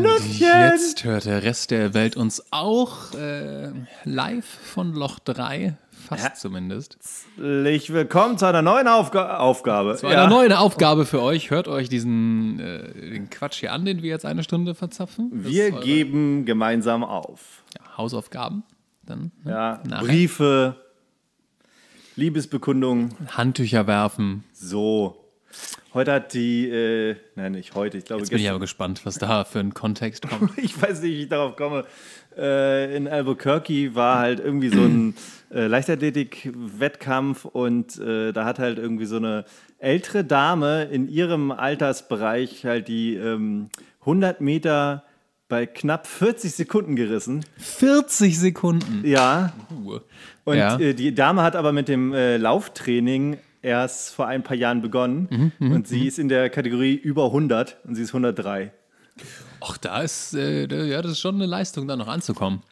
Nüsschen. Jetzt hört der Rest der Welt uns auch äh, live von Loch 3, fast Ja. zumindest. Herzlich willkommen zu einer neuen Aufga Aufgabe. Zu einer neuen Aufgabe für euch. Hört euch diesen äh, den Quatsch hier an, den wir jetzt eine Stunde verzapfen. Das Wir geben gemeinsam auf. ja, Hausaufgaben. Dann ne? Ja. Briefe, Liebesbekundungen, Handtücher werfen. so. Heute hat die, äh, nein, nicht heute, ich glaube Jetzt bin ich aber gespannt, was da für ein Kontext kommt. Ich weiß nicht, wie ich darauf komme. Äh, in Albuquerque war halt irgendwie so ein äh, Leichtathletik-Wettkampf und äh, da hat halt irgendwie so eine ältere Dame in ihrem Altersbereich halt die ähm, 100 Meter bei knapp 40 Sekunden gerissen. 40 Sekunden. Ja, Uh. und ja. äh, die Dame hat aber mit dem äh, Lauftraining erst vor ein paar Jahren begonnen Mhm, und sie ist in der Kategorie über 100 und sie ist 103. Ach, da ist, äh, da- ja, das ist schon eine Leistung, da noch anzukommen.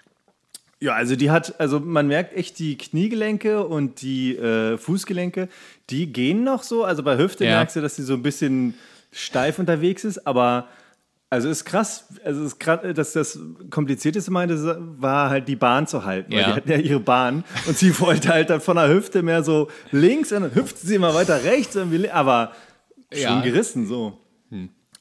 Ja, also die hat, also man merkt echt die Kniegelenke und die äh, Fußgelenke, die gehen noch so. Also bei Hüfte Ja. merkst du, dass sie so ein bisschen steif unterwegs ist, aber also ist krass, also ist krass, dass das Komplizierteste meinte, war halt die Bahn zu halten. Weil Ja. die hatten ja ihre Bahn und sie wollte halt dann von der Hüfte mehr so links und dann hüpft sie immer weiter rechts, aber schon Ja. gerissen so.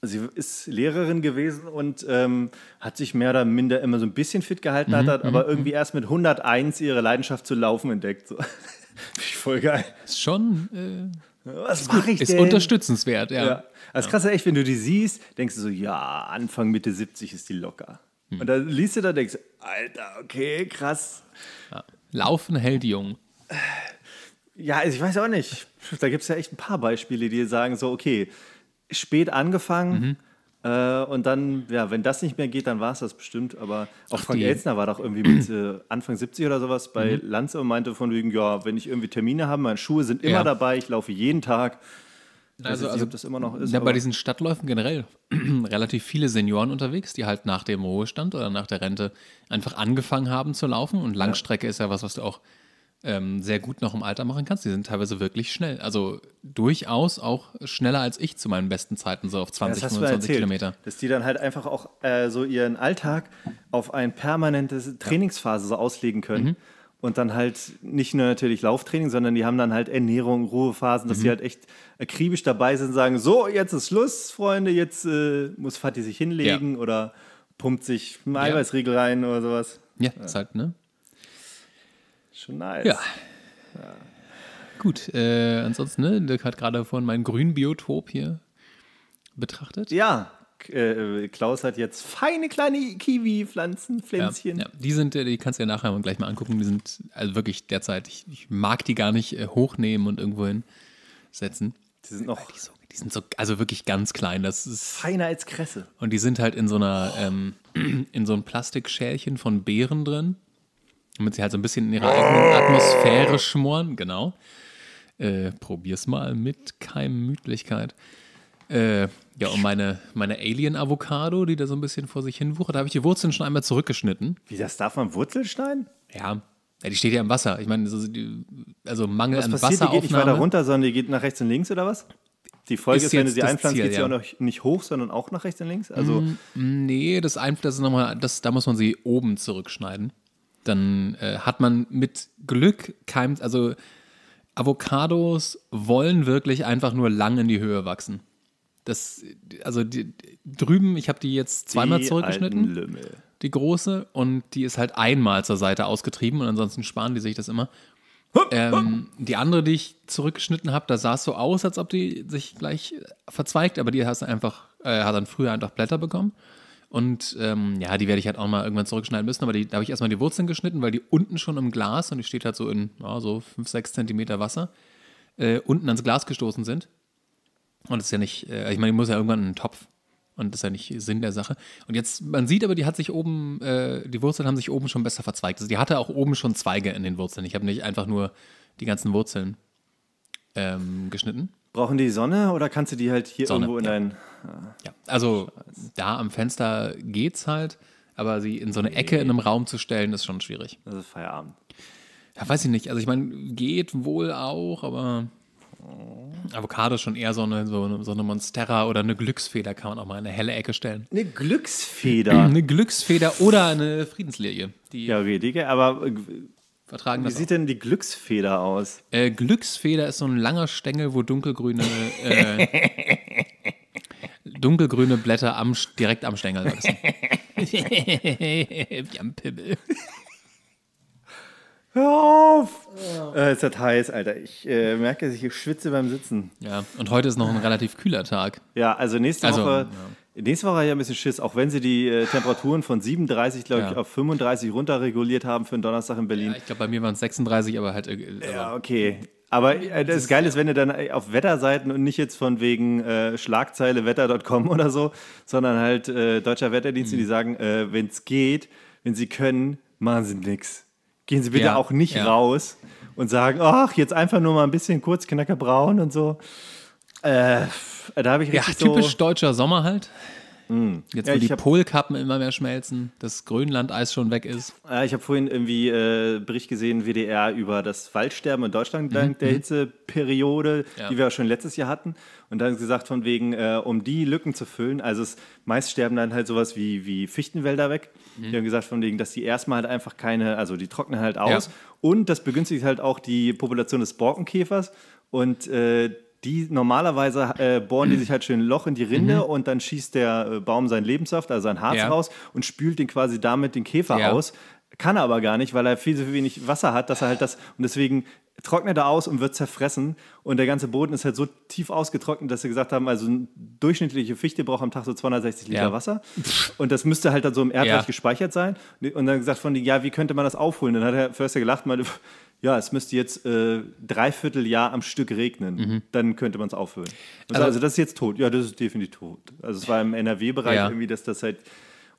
Sie ist Lehrerin gewesen und ähm, hat sich mehr oder minder immer so ein bisschen fit gehalten, hat hat aber irgendwie erst mit 101 ihre Leidenschaft zu laufen entdeckt. So. Voll geil. Ist schon äh, Was mache ich ist denn? unterstützenswert, ja. Ja. Das krasse echt, wenn du die siehst, denkst du so, ja, Anfang, Mitte 70 ist die locker. Und dann liest du da, denkst du, Alter, okay, krass. Laufen hält jung. Ja, also ich weiß auch nicht. Da gibt es ja echt ein paar Beispiele, die sagen so, okay, spät angefangen äh, und dann, ja, wenn das nicht mehr geht, dann war es das bestimmt. Aber auch Frank die- Elzner war doch irgendwie mit äh, Anfang 70 oder sowas bei Lanze und meinte von wegen, ja, wenn ich irgendwie Termine habe, meine Schuhe sind immer Ja. dabei, ich laufe jeden Tag. Also- nicht, also- ob das immer noch ist. Ja, bei diesen Stadtläufen generell relativ viele Senioren unterwegs, die halt nach dem Ruhestand oder nach der Rente einfach angefangen haben zu laufen. Und Langstrecke ist ja was, was du auch ähm, sehr gut noch im Alter machen kannst. Die sind teilweise wirklich schnell. Also durchaus auch schneller als ich zu meinen besten Zeiten, so auf Ja, 20, das hast du 25 erzählt, Kilometer. Dass die dann halt einfach auch äh, so ihren Alltag auf eine permanente Trainingsphase so auslegen Mhm. können. Und dann halt nicht nur natürlich Lauftraining, sondern die haben dann halt Ernährung, Ruhephasen, dass Mhm. die halt echt akribisch dabei sind und sagen, so, jetzt ist Schluss, Freunde, jetzt äh, muss Fatih sich hinlegen oder pumpt sich einen Eiweißriegel rein oder sowas. Ja, ist halt, ne? Schon nice. Ja. Gut, äh, ansonsten, ne, Dirk hat gerade vorhin mein Grünbiotop hier betrachtet. Ja, äh, Klaus hat jetzt feine kleine Kiwi-Pflanzen, Ja, Pflänzchen. ja, die sind, äh, die kannst du ja nachher mal gleich mal angucken. Die sind also wirklich derzeit, ich, ich mag die gar nicht äh, hochnehmen und irgendwo hinsetzen. Die sind noch Die, so, die sind so, also wirklich ganz klein. Das ist, feiner als Kresse. und die sind halt in so einer, ähm, in so einem Plastikschälchen von Beeren drin, damit sie halt so ein bisschen in ihrer eigenen Atmosphäre schmoren. Genau. Äh, probier's mal mit Keimmütlichkeit. Äh, ja, und meine, meine Alien-Avocado, die da so ein bisschen vor sich hin wuchert, da habe ich die Wurzeln schon einmal zurückgeschnitten. Wie, das darf man Wurzel schneiden? Ja, ja, die steht ja im Wasser. Ich meine, die, also Mangel Was an passiert? Die geht nicht Wasseraufnahme. weiter runter, sondern die geht nach rechts und links oder was? Die Folge Ist ist, wenn du sie einpflanzt, geht sie ja. auch noch nicht hoch, sondern auch nach rechts und links. Also Nee, das Einfluss das ist nochmal, das, da muss man sie oben zurückschneiden. Dann äh, hat man mit Glück keimt, also Avocados wollen wirklich einfach nur lang in die Höhe wachsen. Das, also die, drüben, ich habe die jetzt zweimal die zurückgeschnitten. die große, und die ist halt einmal zur Seite ausgetrieben und ansonsten sparen die sich das immer. Ähm, die andere, die ich zurückgeschnitten habe, da sah es so aus, als ob die sich gleich verzweigt, aber die hast einfach, äh, hat dann früher einfach Blätter bekommen. Und ähm, ja, die werde ich halt auch mal irgendwann zurückschneiden müssen, aber die, da habe ich erstmal die Wurzeln geschnitten, weil die unten schon im Glas und die steht halt so in ja, so 5, 6 Zentimeter Wasser, äh, unten ans Glas gestoßen sind. Und das ist ja nicht, äh, ich meine, die muss ja irgendwann in einen Topf. Und das ist ja nicht Sinn der Sache. Und jetzt, man sieht aber, die hat sich oben, äh, die Wurzeln haben sich oben schon besser verzweigt. Also die hatte auch oben schon Zweige in den Wurzeln. Ich habe nicht einfach nur die ganzen Wurzeln ähm, geschnitten. Brauchen die Sonne oder kannst du die halt hier Sonne, irgendwo in ja. dein. Ja, also da am Fenster geht's halt, aber sie in so eine Ecke in einem Raum zu stellen, ist schon schwierig. Das ist Feierabend. Ja, weiß ich nicht. Also ich meine, geht wohl auch, aber Avocado ist schon eher so eine, so, eine, so eine Monstera oder eine Glücksfeder, kann man auch mal in eine helle Ecke stellen. Eine Glücksfeder. Eine Glücksfeder oder eine Friedenslilie. Die ja, okay, Digga, aber äh, vertragen wie das. sieht denn die Glücksfeder aus? Äh, Glücksfeder ist so ein langer Stängel, wo dunkelgrüne, äh, dunkelgrüne Blätter am, direkt am Stängel wachsen. Wie am Pimmel. Hör auf! Äh, es wird heiß, Alter. Ich äh, merke, dass ich schwitze beim Sitzen. Ja, und heute ist noch ein relativ kühler Tag. Ja, also nächste Also, Woche. Nächste Woche habe ich ein bisschen Schiss, auch wenn sie die äh, Temperaturen von 37, glaube ich, Ja. auf 35 runterreguliert haben für einen Donnerstag in Berlin. Ja, ich glaube, bei mir waren es 36, aber halt. äh, Also, Ja, okay. Aber äh, das Geile ist, wenn ihr dann äh, auf Wetterseiten und nicht jetzt von wegen äh, Schlagzeile wetter.com oder so, sondern halt äh, deutscher Wetterdienst, Mhm. die sagen, äh, wenn es geht, wenn sie können, machen sie nix. Gehen Sie bitte Ja, auch nicht ja. raus und sagen, ach, jetzt einfach nur mal ein bisschen kurz Knacker braun und so. Äh, da habe ich ja, richtig typisch so, deutscher Sommer halt. Jetzt, Ja, wo ich die Polkappen immer mehr schmelzen, das Grönlandeis schon weg ist. Ja, ich habe vorhin irgendwie äh, Bericht gesehen, WDR, über das Waldsterben in Deutschland dank der Hitzeperiode, Mhm, Ja. die wir auch schon letztes Jahr hatten. Und dann gesagt, von wegen, äh, um die Lücken zu füllen, also es, meist sterben dann halt sowas wie, wie Fichtenwälder weg. Mhm. Die haben gesagt, von wegen, dass die erstmal halt einfach keine, also die trocknen halt aus. Ja. Und das begünstigt halt auch die Population des Borkenkäfers. Und äh, die normalerweise äh, bohren die sich halt schön ein Loch in die Rinde und dann schießt der äh, Baum seinen Lebenssaft, also sein Harz Mhm. Ja. raus und spült den quasi damit den Käfer Ja. aus. Kann er aber gar nicht, weil er viel zu wenig Wasser hat, dass er halt das und deswegen trocknet er aus und wird zerfressen und der ganze Boden ist halt so tief ausgetrocknet, dass sie gesagt haben, also eine durchschnittliche Fichte braucht am Tag so 260 Liter Ja. Wasser und das müsste halt dann so im Erdreich Ja. gespeichert sein und dann gesagt von denen, ja, wie könnte man das aufholen? Dann hat der Förster gelacht und meinte, ja, es müsste jetzt äh, dreiviertel Jahr am Stück regnen, dann könnte man es. Und Also- also, das ist jetzt tot. Ja, das ist definitiv tot. Also es war im NRW-Bereich Ja. irgendwie, dass das halt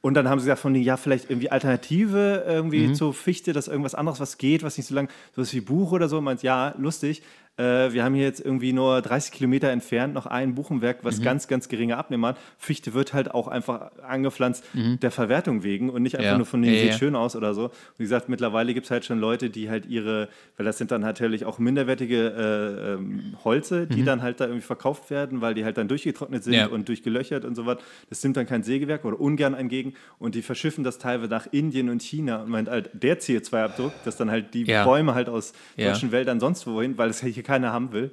und dann haben sie gesagt von ja, vielleicht irgendwie Alternative irgendwie Mhm. zur Fichte, dass irgendwas anderes, was geht, was nicht so lang, sowas wie Buch oder so. Meint, ja, lustig. Äh, wir haben hier jetzt irgendwie nur 30 Kilometer entfernt noch ein Buchenwerk, was Mhm. ganz, ganz geringe Abnehmer hat. Fichte wird halt auch einfach angepflanzt der Verwertung wegen und nicht einfach Mhm. Ja. nur von denen, Ja, sieht schön aus oder so. Und wie gesagt, mittlerweile gibt es halt schon Leute, die halt ihre, weil das sind dann natürlich auch minderwertige äh, ähm, Holze, die dann halt da irgendwie verkauft werden, weil die halt dann durchgetrocknet sind Mhm. Und durchgelöchert und so was. Das nimmt dann kein Sägewerk oder ungern entgegen und die verschiffen das teilweise nach Indien und China und meint halt, der CO2-Abdruck, dass dann halt die. Bäume halt aus deutschen Wäldern sonst wohin, weil das hier keiner haben will.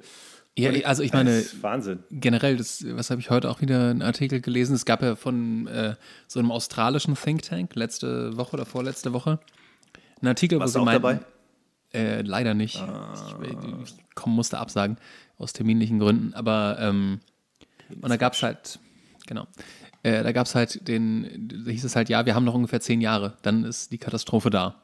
Ja, also ich meine, Wahnsinn. generell, das, was habe ich heute auch wieder einen Artikel gelesen? Es gab ja von äh, so einem australischen Think Tank letzte Woche oder vorletzte Woche einen Artikel, Warst wo sie meinten, dabei? Äh, leider nicht. Ich, ich komm, musste absagen aus terminlichen Gründen. Aber ähm, und da gab es halt, genau, äh, da gab es halt den, da hieß es halt, ja, wir haben noch ungefähr zehn Jahre, dann ist die Katastrophe da.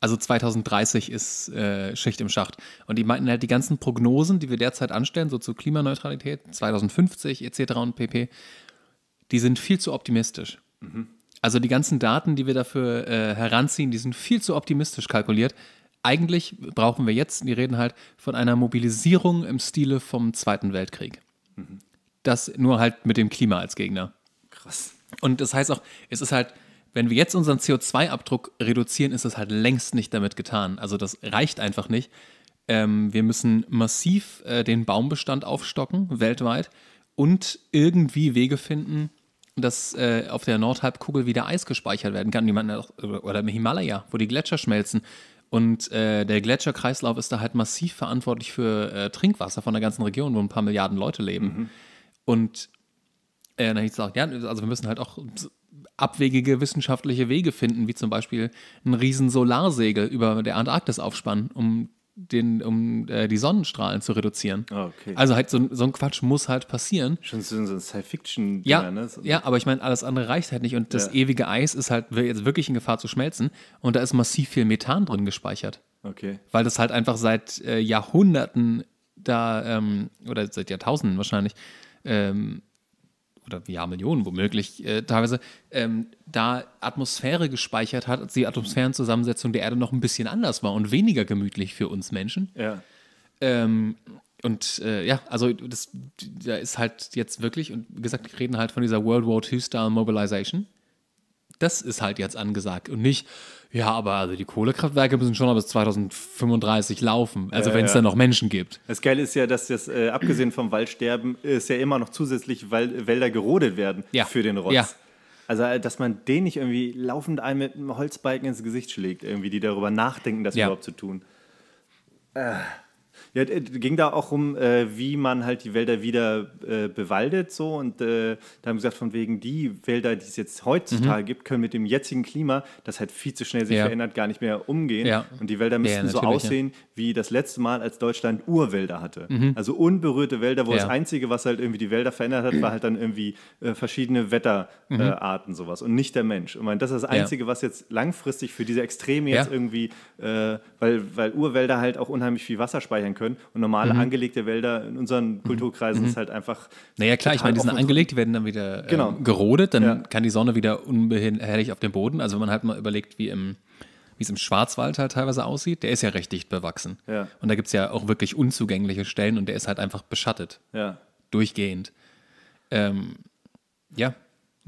Also 2030 ist äh, Schicht im Schacht. Und die meinten halt, die ganzen Prognosen, die wir derzeit anstellen, so zur Klimaneutralität, 2050 etc. und pp., die sind viel zu optimistisch. Also die ganzen Daten, die wir dafür äh, heranziehen, die sind viel zu optimistisch kalkuliert. Eigentlich brauchen wir jetzt, die reden halt von einer Mobilisierung im Stile vom Zweiten Weltkrieg. Das nur halt mit dem Klima als Gegner. Krass. Und das heißt auch, es ist halt, wenn wir jetzt unseren CO2-Abdruck reduzieren, ist es halt längst nicht damit getan. Also das reicht einfach nicht. Ähm, wir müssen massiv äh, den Baumbestand aufstocken, weltweit, und irgendwie Wege finden, dass äh, auf der Nordhalbkugel wieder Eis gespeichert werden kann. Oder im Himalaya, wo die Gletscher schmelzen. Und äh, der Gletscherkreislauf ist da halt massiv verantwortlich für äh, Trinkwasser von der ganzen Region, wo ein paar Milliarden Leute leben. Und äh, dann habe ich gesagt, ja, also wir müssen halt auch abwegige wissenschaftliche Wege finden, wie zum Beispiel ein riesen Solarsegel über der Antarktis aufspannen, um, den, um äh, die Sonnenstrahlen zu reduzieren. Okay. Also halt so, ein- so ein Quatsch muss halt passieren. Schon so so ein Science-Fiction. Ja, ne? So- ja, aber ich meine, alles andere reicht halt nicht. Und das Ja. ewige Eis ist halt jetzt wirklich in Gefahr zu schmelzen. Und da ist massiv viel Methan drin gespeichert. Okay. Weil das halt einfach seit äh, Jahrhunderten da, ähm, oder seit Jahrtausenden wahrscheinlich, ähm, oder Jahrmillionen womöglich äh, teilweise, ähm, da Atmosphäre gespeichert hat, als die Atmosphärenzusammensetzung der Erde noch ein bisschen anders war und weniger gemütlich für uns Menschen. Ja. Ähm, und äh, ja, also das, da ist halt jetzt wirklich, und wie gesagt, wir reden halt von dieser World War II-Style Mobilization. Das ist halt jetzt angesagt und nicht, ja, aber also die Kohlekraftwerke müssen schon bis 2035 laufen, also Ja, wenn es ja. da noch Menschen gibt. Das Geile ist ja, dass das, äh, abgesehen vom Waldsterben, ist ja immer noch zusätzlich Wal Wälder gerodet werden Ja. für den Rotz. Ja. Also, äh, dass man den nicht irgendwie laufend einem mit einem Holzbalken ins Gesicht schlägt, irgendwie, die darüber nachdenken, das Ja. überhaupt zu tun. Äh. Ja, ging da auch um, äh, wie man halt die Wälder wieder äh, bewaldet, so und äh, da haben wir gesagt, von wegen die Wälder, die es jetzt heutzutage gibt, können mit dem jetzigen Klima, das halt viel zu schnell sich Mhm. Ja. verändert, gar nicht mehr umgehen. Ja. Und die Wälder müssten so aussehen, wie das letzte Mal, als Deutschland Urwälder hatte. Also unberührte Wälder, wo Mhm. Das Einzige, was halt irgendwie die Wälder verändert hat, war halt dann irgendwie äh, verschiedene Wetterarten, Mhm. äh, Arten, sowas und nicht der Mensch. Und ich meine, das ist das Einzige, was jetzt langfristig für diese Extreme jetzt irgendwie, äh, weil, weil Urwälder halt auch unheimlich viel Wasser speichern können und normale Mhm. angelegte Wälder in unseren Kulturkreisen ist halt einfach. Naja, klar, ich meine, die sind angelegt, die werden dann wieder äh, Genau. gerodet, dann Ja. kann die Sonne wieder unbehelligt auf dem Boden. Also wenn man halt mal überlegt, wie im wie es im Schwarzwald halt teilweise aussieht, der ist ja recht dicht bewachsen. Ja. Und da gibt es ja auch wirklich unzugängliche Stellen und der ist halt einfach beschattet, Ja. durchgehend. Ähm, ja,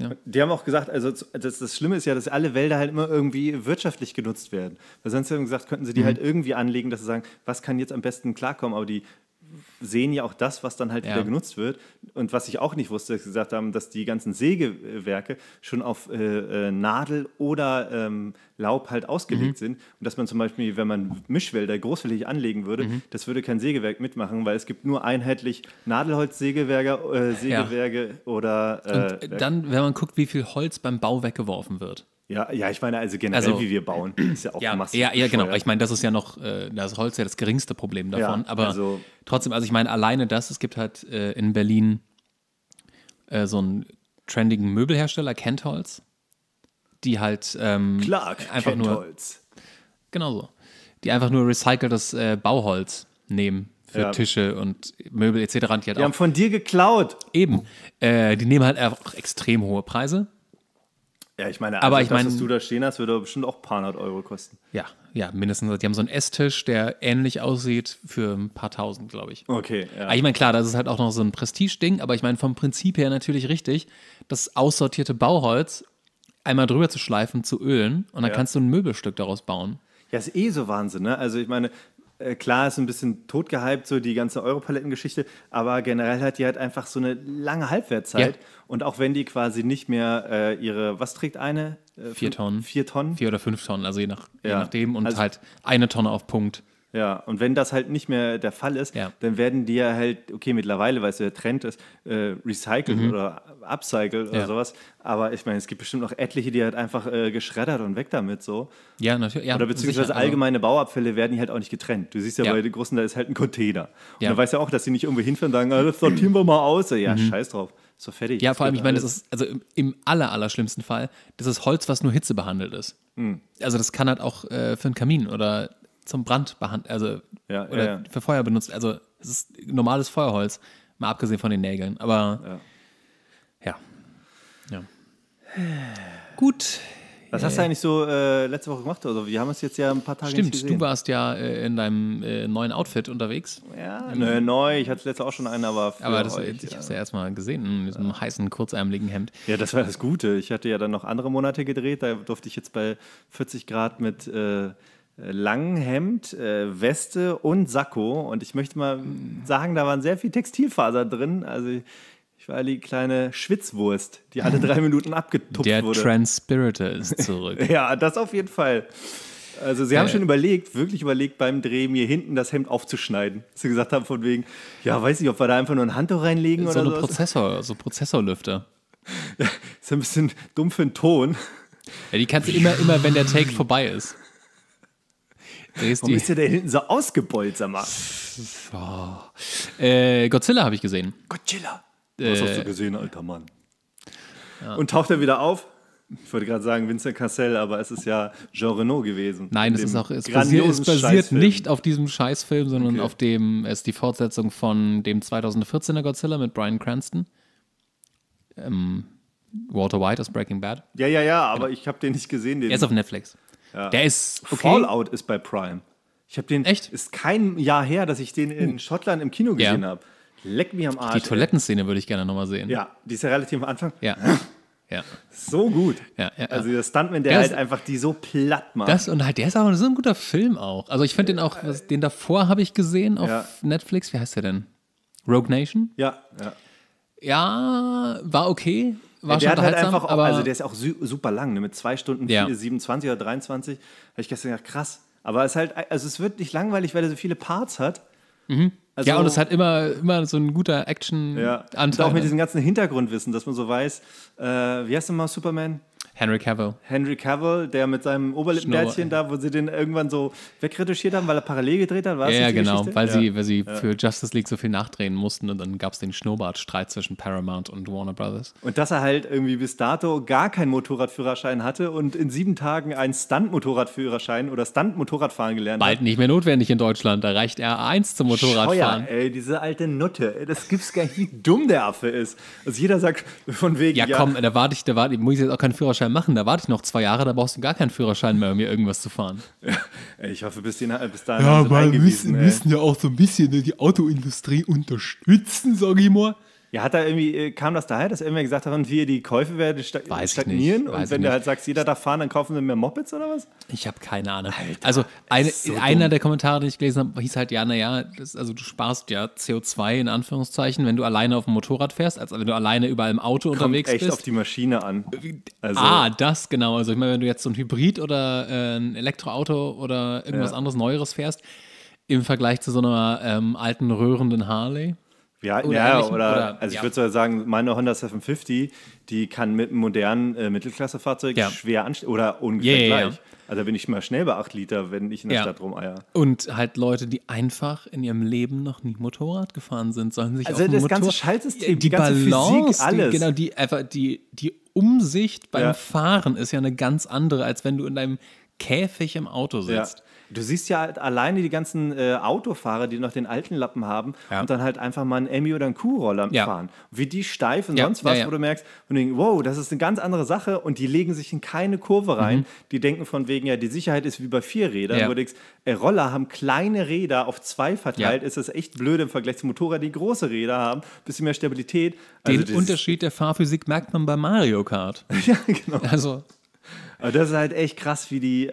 ja. Die haben auch gesagt, also das, das Schlimme ist ja, dass alle Wälder halt immer irgendwie wirtschaftlich genutzt werden. Weil sonst haben sie gesagt, könnten sie Mhm. die halt irgendwie anlegen, dass sie sagen, was kann jetzt am besten klarkommen, aber die sehen ja auch das, was dann halt Ja. wieder genutzt wird. Und was ich auch nicht wusste, dass sie gesagt haben, dass die ganzen Sägewerke schon auf äh, äh, Nadel oder ähm, Laub halt ausgelegt Mhm. sind. Und dass man zum Beispiel, wenn man Mischwälder großflächig anlegen würde, Mhm. das würde kein Sägewerk mitmachen, weil es gibt nur einheitlich Nadelholzsägewerke äh, Sägewerke oder äh, Und dann, wenn man guckt, wie viel Holz beim Bau weggeworfen wird. Ja, ja, ich meine also generell, Also- wie wir bauen, ist ja auch Ja, massiv. ja, ja genau. Ich meine, das ist ja noch, äh, das Holz ist ja das geringste Problem davon. Ja, aber also- trotzdem, also ich meine, alleine das, es gibt halt äh, in Berlin äh, so einen trendigen Möbelhersteller, Kentholz, die halt ähm, Clark, einfach nur, Kentholz. genau so, die einfach nur recyceltes äh, Bauholz nehmen für Ja. Tische und Möbel etc. Die halt Die haben von dir geklaut. eben, äh, die nehmen halt auch extrem hohe Preise. Ja, ich meine, Aber also ich das, mein- was du da stehen hast, würde bestimmt auch ein paar hundert Euro kosten. Ja, ja, mindestens. Die haben so einen Esstisch, der ähnlich aussieht für ein paar tausend, glaube ich. Okay, ja. Aber ich meine, klar, das ist halt auch noch so ein Prestige-Ding, aber ich meine, vom Prinzip her natürlich richtig, das aussortierte Bauholz einmal drüber zu schleifen, zu ölen und dann Ja. kannst du ein Möbelstück daraus bauen. Ja, ist eh so Wahnsinn, ne? Also ich meine, klar ist ein bisschen totgehypt, so die ganze Europaletten-Geschichte, aber generell hat die halt einfach so eine lange Halbwertzeit. Ja. Und auch wenn die quasi nicht mehr äh, ihre, was trägt eine? Äh, Vier Tonnen. Vier Tonnen? Vier oder fünf Tonnen, also je, nach, je Ja. nachdem und Also- halt eine Tonne auf Punkt. Ja, und wenn das halt nicht mehr der Fall ist, Ja. dann werden die ja halt, okay, mittlerweile, weil es ja der Trend ist, äh, recycelt oder upcycled oder Mhm. Ja. sowas. Aber ich meine, es gibt bestimmt noch etliche, die halt einfach äh, geschreddert und weg damit so. Ja, natürlich. Ja, Oder beziehungsweise sicher, also- allgemeine Bauabfälle werden die halt auch nicht getrennt. Du siehst ja, bei den großen, da ist halt ein Container. Und dann weißt du ja auch, dass die nicht irgendwo hinfahren und sagen, ah, das sortieren wir mal aus. Ja, scheiß drauf. Doch fertig. Mhm. Ja, vor allem, ich meine, das ist, also im, im aller, aller schlimmsten Fall, das ist Holz, was nur Hitze behandelt ist. Hm. Also das kann halt auch äh, für einen Kamin oder zum Brand behandelt, also Ja, oder ja, ja. für Feuer benutzt. Also es ist normales Feuerholz, mal abgesehen von den Nägeln. Aber ja. Ja. Gut. Was hast du eigentlich so äh, letzte Woche gemacht? Also, wir haben es jetzt ja ein paar Tage Stimmt, gesehen. du warst ja äh, in deinem äh, neuen Outfit unterwegs. Ja, nö, neu. Ich hatte letzte auch schon einen, aber Aber das, euch, ich ja. habe es ja erstmal gesehen, in diesem heißen, kurzärmeligen Hemd. Ja, das war das Gute. Ich hatte ja dann noch andere Monate gedreht. Da durfte ich jetzt bei 40 Grad mit langem Hemd, äh, Weste und Sakko. Und ich möchte mal sagen, da waren sehr viel Textilfaser drin. Also ich, ich war die kleine Schwitzwurst, die alle drei Minuten abgetupft Der wurde. Transpirator ist zurück. Ja, das auf jeden Fall. Also sie haben schon überlegt, wirklich überlegt beim Dreh, mir hinten das Hemd aufzuschneiden. Dass sie gesagt haben von wegen, ja, weiß nicht, ob wir da einfach nur ein Handtuch reinlegen so oder so. Prozessor, so Prozessorlüfter. Ist ein bisschen dumm für den Ton. Ja, die kannst du immer, immer, wenn der Take vorbei ist. Drehst Warum die. ist der denn hinten so ausgebeult, sag mal? Äh, Godzilla habe ich gesehen. Godzilla. Äh, Was hast du gesehen, alter Mann? Und taucht er wieder auf? Ich wollte gerade sagen Vincent Cassel, aber es ist ja Jean Renault gewesen. Nein, In es ist auch, es basiert, es basiert nicht auf diesem Scheißfilm, sondern Okay. auf dem, es ist die Fortsetzung von dem 2014er Godzilla mit Brian Cranston. Ähm, Walter White aus Breaking Bad. Ja, ja, ja, aber ich habe den nicht gesehen. Den Er ist auf Netflix. Der ist okay. Fallout ist bei Prime. Ich habe den. Echt? Ist kein Jahr her, dass ich den in Schottland im Kino gesehen Ja. habe. Leck mich am Arsch. Die. Toilettenszene würde ich gerne nochmal sehen. Ja, die ist ja relativ am Anfang. Ja. Ja. So gut. Ja, ja, ja. Also der Stuntman, der Der halt ist- einfach die so platt macht. Das und halt, der ist auch so ein guter Film auch. Also ich finde den auch, was- den davor habe ich gesehen auf Ja. Netflix. Wie heißt der denn? Rogue Nation? ja, ja. Ja, war okay. War der schon hat halt einfach auch, also der ist auch su super lang, ne? mit zwei Stunden Ja. 27 oder 23. Habe ich gestern gedacht, krass. Aber es ist halt, also es wird nicht langweilig, weil er so viele Parts hat. Also, ja, und es hat immer, immer so ein guter Action-Anteil. ja. Und auch mit diesem ganzen Hintergrundwissen, dass man so weiß, äh, wie heißt nochmal Superman? Henry Cavill. Henry Cavill, der mit seinem Oberlippenbärtchen da, wo sie den irgendwann so wegretuschiert haben, weil er parallel gedreht hat, war Ja, ja, genau, Geschichte? weil ja. sie, weil sie für Justice League so viel nachdrehen mussten und dann gab es den Schnurrbartstreit zwischen Paramount und Warner Brothers. Und dass er halt irgendwie bis dato gar keinen Motorradführerschein hatte und in sieben Tagen einen Stunt-Motorradführerschein oder Stunt-Motorradfahren gelernt Bald hat. nicht mehr notwendig in Deutschland, da reicht R1 zum Motorradfahren. Scheuer, ey, diese alte Nutte. Ey, das gibt's gar nicht, wie dumm der Affe ist. Also jeder sagt von wegen, Ja, komm, da warte ich, da warte ich, muss ich jetzt auch keinen Führerschein machen, da warte ich noch zwei Jahre, da brauchst du gar keinen Führerschein mehr, um mir irgendwas zu fahren. Ich hoffe, bis, die, bis dahin haben sie ihn eingewiesen. ey. ja auch so ein bisschen die Autoindustrie unterstützen, sag ich mal. Ja, hat da irgendwie, äh, kam das daher, dass irgendwer gesagt hat, und wie die Käufe werden sta Weiß ich stagnieren? nicht, weiß und ich wenn du nicht. halt sagst, jeder darf fahren, dann kaufen sie mehr Mopeds oder was? Ich habe keine Ahnung. also eine, so einer dumm. der Kommentare, den ich gelesen habe, hieß halt, ja, naja, also du sparst ja CO2 in Anführungszeichen, wenn du alleine auf dem Motorrad fährst, als wenn du alleine überall im Auto Kommt unterwegs echt bist. auf die Maschine an. Also, ah, das genau. Also ich meine, wenn du jetzt so ein Hybrid oder äh, ein Elektroauto oder irgendwas Ja. anderes Neueres fährst, im Vergleich zu so einer ähm, alten röhrenden Harley. Ja, Oder ja oder, oder- also ich ja. würde sogar sagen, meine Honda 750, die kann mit einem modernen äh, Mittelklassefahrzeug Ja. schwer anstehen oder ungefähr Ja, ja, ja. gleich. Also da bin ich mal schnell bei 8 Liter, wenn ich in der Ja. Stadt rumeier. Und halt Leute, die einfach in ihrem Leben noch nie Motorrad gefahren sind, sollen sich Also auf das Motor ganze Schaltsystem, die, die ganze Balance, Physik, alles. Die, genau, die einfach die die Umsicht beim Ja. Fahren ist ja eine ganz andere, als wenn du in deinem Käfig im Auto Ja. sitzt. Du siehst ja halt alleine die ganzen äh, Autofahrer, die noch den alten Lappen haben Ja. und dann halt einfach mal einen Emmy oder einen Q-Roller Ja. fahren. Wie die steif und Ja, sonst was, wo du merkst, von wegen, wow, das ist eine ganz andere Sache und die legen sich in keine Kurve rein. Die denken von wegen, ja, die Sicherheit ist wie bei vier Rädern, Mhm. Ja. wo du denkst, ey, Roller haben kleine Räder auf zwei verteilt, ist das echt blöd im Vergleich zu Motorrad, die große Räder haben, bisschen mehr Stabilität. Den Also das- Unterschied der Fahrphysik merkt man bei Mario Kart. ja, genau. Also, Aber das ist halt echt krass, wie die.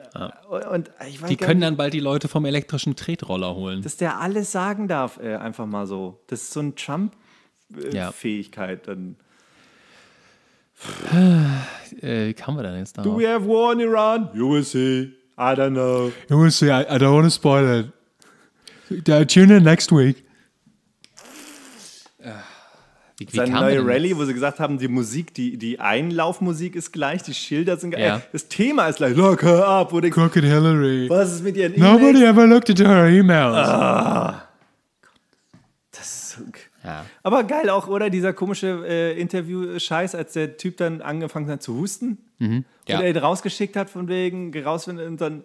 Und ich weiß die können nicht, dann bald die Leute vom elektrischen Tretroller holen. dass der alles sagen darf, äh, einfach mal so. Das ist so eine Ja. Trump-Fähigkeit. dann. Äh, wie kamen wir denn jetzt Do darauf? we have war in Iran? USA. I don't know. Jungs, I, I don't want to spoil it. Tune in next week. Wie, wie Seine neue Rallye, wo sie gesagt haben, die Musik, die, die Einlaufmusik ist gleich, die Schilder sind gleich. Ja. Das Thema ist gleich. Lock her up. Denkst, Crooked Hillary. was ist mit ihren Nobody E-Mails? ever looked into her emails. Das ist so Ja. Aber geil auch, oder? Dieser komische äh, Interview-Scheiß, als der Typ dann angefangen hat zu husten. Mhm. Ja. Und er ihn rausgeschickt hat, von wegen, geh raus und dann.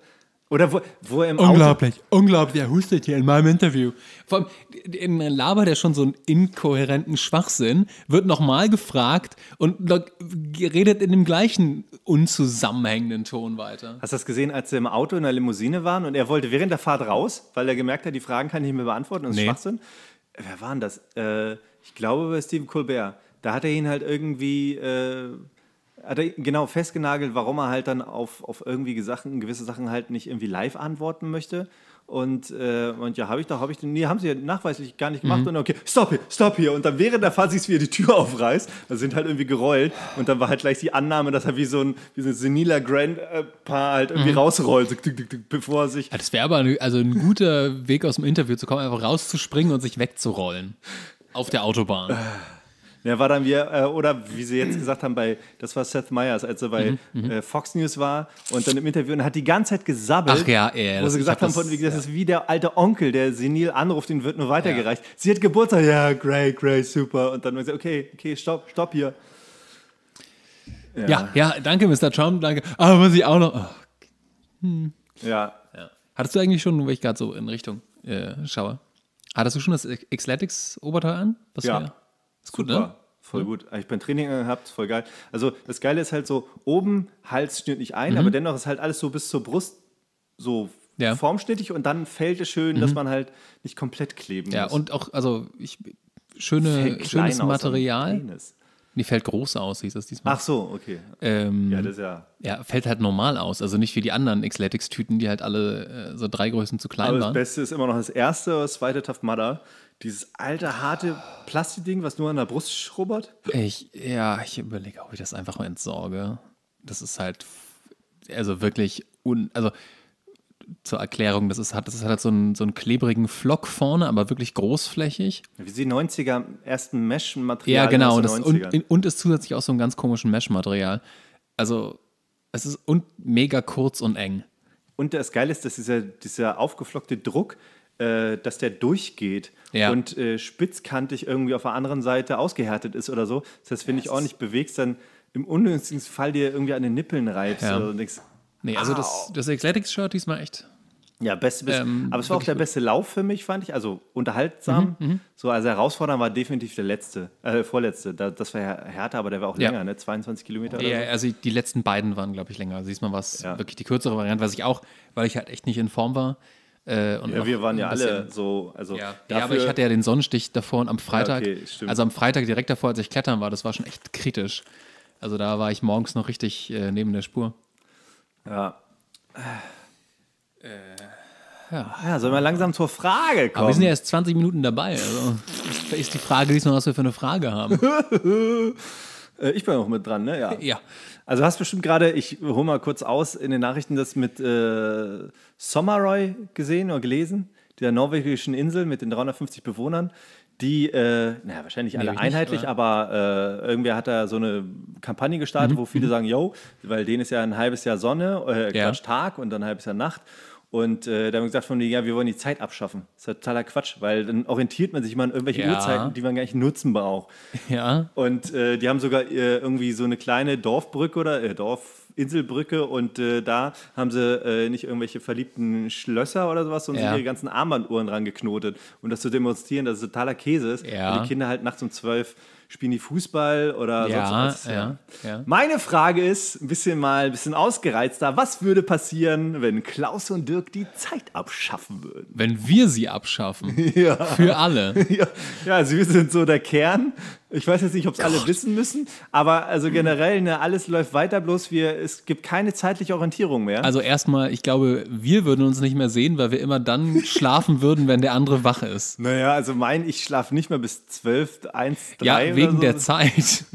Oder wo, wo er im Auto. Unglaublich, unglaublich, er hustet hier in meinem Interview. Vor allem, in labert er schon so einen inkohärenten Schwachsinn, wird nochmal gefragt und redet in dem gleichen unzusammenhängenden Ton weiter. Hast du das gesehen, als sie im Auto in der Limousine waren und er wollte während der Fahrt raus, weil er gemerkt hat, die Fragen kann ich nicht mehr beantworten und das ist Nee. Schwachsinn? Wer war denn das? Äh, ich glaube bei Stephen Colbert. Da hat er ihn halt irgendwie, äh, hat er genau festgenagelt, warum er halt dann auf, auf irgendwie Sachen, gewisse Sachen halt nicht irgendwie live antworten möchte. Und, äh, und ja, habe ich doch, habe ich, nee, haben sie ja nachweislich gar nicht gemacht. Und okay, stopp hier, stopp hier. Und dann während der Fahrt siehst du, wie er die Tür aufreißt. Da sind halt irgendwie gerollt. Und dann war halt gleich die Annahme, dass er wie so ein, wie so ein seniler Grandpa halt irgendwie rausrollt, so, tick, tick, tick, bevor er sich. Ja, das wäre aber eine, also ein guter Weg aus dem Interview zu kommen, einfach rauszuspringen und sich wegzurollen. Auf der Autobahn. Ja, war dann wie, äh, oder wie sie jetzt gesagt haben, bei, das war Seth Meyers, als er bei Mhm, äh, Fox News war und dann im Interview und hat die ganze Zeit gesabbelt. Ach ja, ja, Wo das- sie gesagt hab haben, von, das- wie, das ist wie der alte Onkel, der senil anruft, den wird nur weitergereicht. Sie hat Geburtstag, ja, great, great, super. Und dann haben wir gesagt, okay, okay, stopp, stopp hier. Ja, ja, danke, Mr. Trump, danke. Aber was ich auch noch. Oh. Ja, Hattest du eigentlich schon, wo ich gerade so in Richtung äh, schaue, hattest du schon das Xletics-Oberteil an? Was Ja. wir- Ist gut, super. ne? Voll gut. Ich bin Training gehabt, voll geil. Also das Geile ist halt so, oben Hals schnürt nicht Mhm. ein, aber dennoch ist halt alles so bis zur Brust so Ja. Mhm. formschnittig und dann fällt es schön, dass man halt nicht komplett kleben Ja, muss. und auch, also ich, schöne, schönes aus Material. Penis. Die fällt groß aus, hieß das diesmal. Ach so, okay. ähm, Ja, das ist ja. ja, fällt halt normal aus. Also nicht wie die anderen Xletics-Tüten, die halt alle äh, so drei Größen zu klein Aber das waren. Beste ist immer noch das erste, das zweite Tough Mudder. Dieses alte, harte Plastikding, was nur an der Brust schrubbert. Ich, ja, ich überlege, ob ich das einfach mal entsorge. Das ist halt, also wirklich, un, also zur Erklärung, das ist, hat, das hat halt so einen, so einen klebrigen Flock vorne, aber wirklich großflächig. Wie die 90er ersten Mesh-Material. Ja, genau. Das, und, 90ern. und ist zusätzlich auch so ein ganz komischen Mesh-Material. Also, es ist und mega kurz und eng. Und das Geile ist, dass dieser, dieser aufgeflockte Druck, äh, dass der durchgeht Ja. und äh, spitzkantig irgendwie auf der anderen Seite ausgehärtet ist oder so. Das heißt, wenn du dich ordentlich bewegst, dann im ungünstigsten Fall dir irgendwie an den Nippeln reibst Ja. oder und denkst, Nee, also das, das Athletics-Shirt diesmal echt. ja, beste, beste. Ähm, aber es war auch der beste Lauf für mich, fand ich. Also unterhaltsam. Mhm, so, also herausfordernd war definitiv der letzte, äh, vorletzte. Da, das war ja härter, aber der war auch Ja. länger, ne? 22 Kilometer oder Ja, so. also die letzten beiden waren, glaube ich, länger. Also diesmal war es Ja. wirklich die kürzere Variante, was ich auch, weil ich halt echt nicht in Form war. Äh, und Ja, wir waren ja alle so. Also Ja, ja, dafür, aber ich hatte ja den Sonnenstich davor und am Freitag, okay, stimmt. also am Freitag direkt davor, als ich klettern war, das war schon echt kritisch. Also da war ich morgens noch richtig äh, neben der Spur. Ja. Ja. ja, sollen wir langsam zur Frage kommen? Aber wir sind ja erst 20 Minuten dabei. Also ist die Frage diesmal, was wir für eine Frage haben. Äh, ich bin auch mit dran, ne? Ja. ja. Also hast bestimmt gerade, ich hole mal kurz aus, in den Nachrichten das mit äh, Sommeroy gesehen oder gelesen, der norwegischen Insel mit den 350 Bewohnern, die, äh, naja, wahrscheinlich alle hab ich nicht, einheitlich, aber äh, irgendwer hat da so eine Kampagne gestartet, wo viele sagen, yo, weil denen ist ja ein halbes Jahr Sonne, äh, Ja. Quatsch, Tag und dann ein halbes Jahr Nacht. Und äh, da haben wir gesagt von ja, wir wollen die Zeit abschaffen. Das ist totaler Quatsch, weil dann orientiert man sich mal an irgendwelche Ja. Uhrzeiten, die man gar nicht nutzen braucht. Ja. Und äh, die haben sogar äh, irgendwie so eine kleine Dorfbrücke oder äh, Dorfinselbrücke und äh, da haben sie äh, nicht irgendwelche verliebten Schlösser oder sowas, sondern Ja. ihre ganzen Armbanduhren rangeknotet. Und das zu demonstrieren, dass es totaler Käse ist. Ja. Und die Kinder halt nachts um zwölf spielen die Fußball oder Ja, sonst was. ja, ja. Meine Frage ist, ein bisschen mal ein bisschen ausgereizter, was würde passieren, wenn Klaus und Dirk die Zeit abschaffen würden? Wenn wir sie abschaffen. Für alle. Ja, ja, also wir sind so der Kern. Ich weiß jetzt nicht, ob es alle wissen müssen, aber also generell, ne, alles läuft weiter, bloß wir, es gibt keine zeitliche Orientierung mehr. Also erstmal, ich glaube, wir würden uns nicht mehr sehen, weil wir immer dann schlafen würden, wenn der andere wach ist. naja, also mein, ich schlafe nicht mehr bis 12, 1, 3 Ja, wegen so. der Zeit.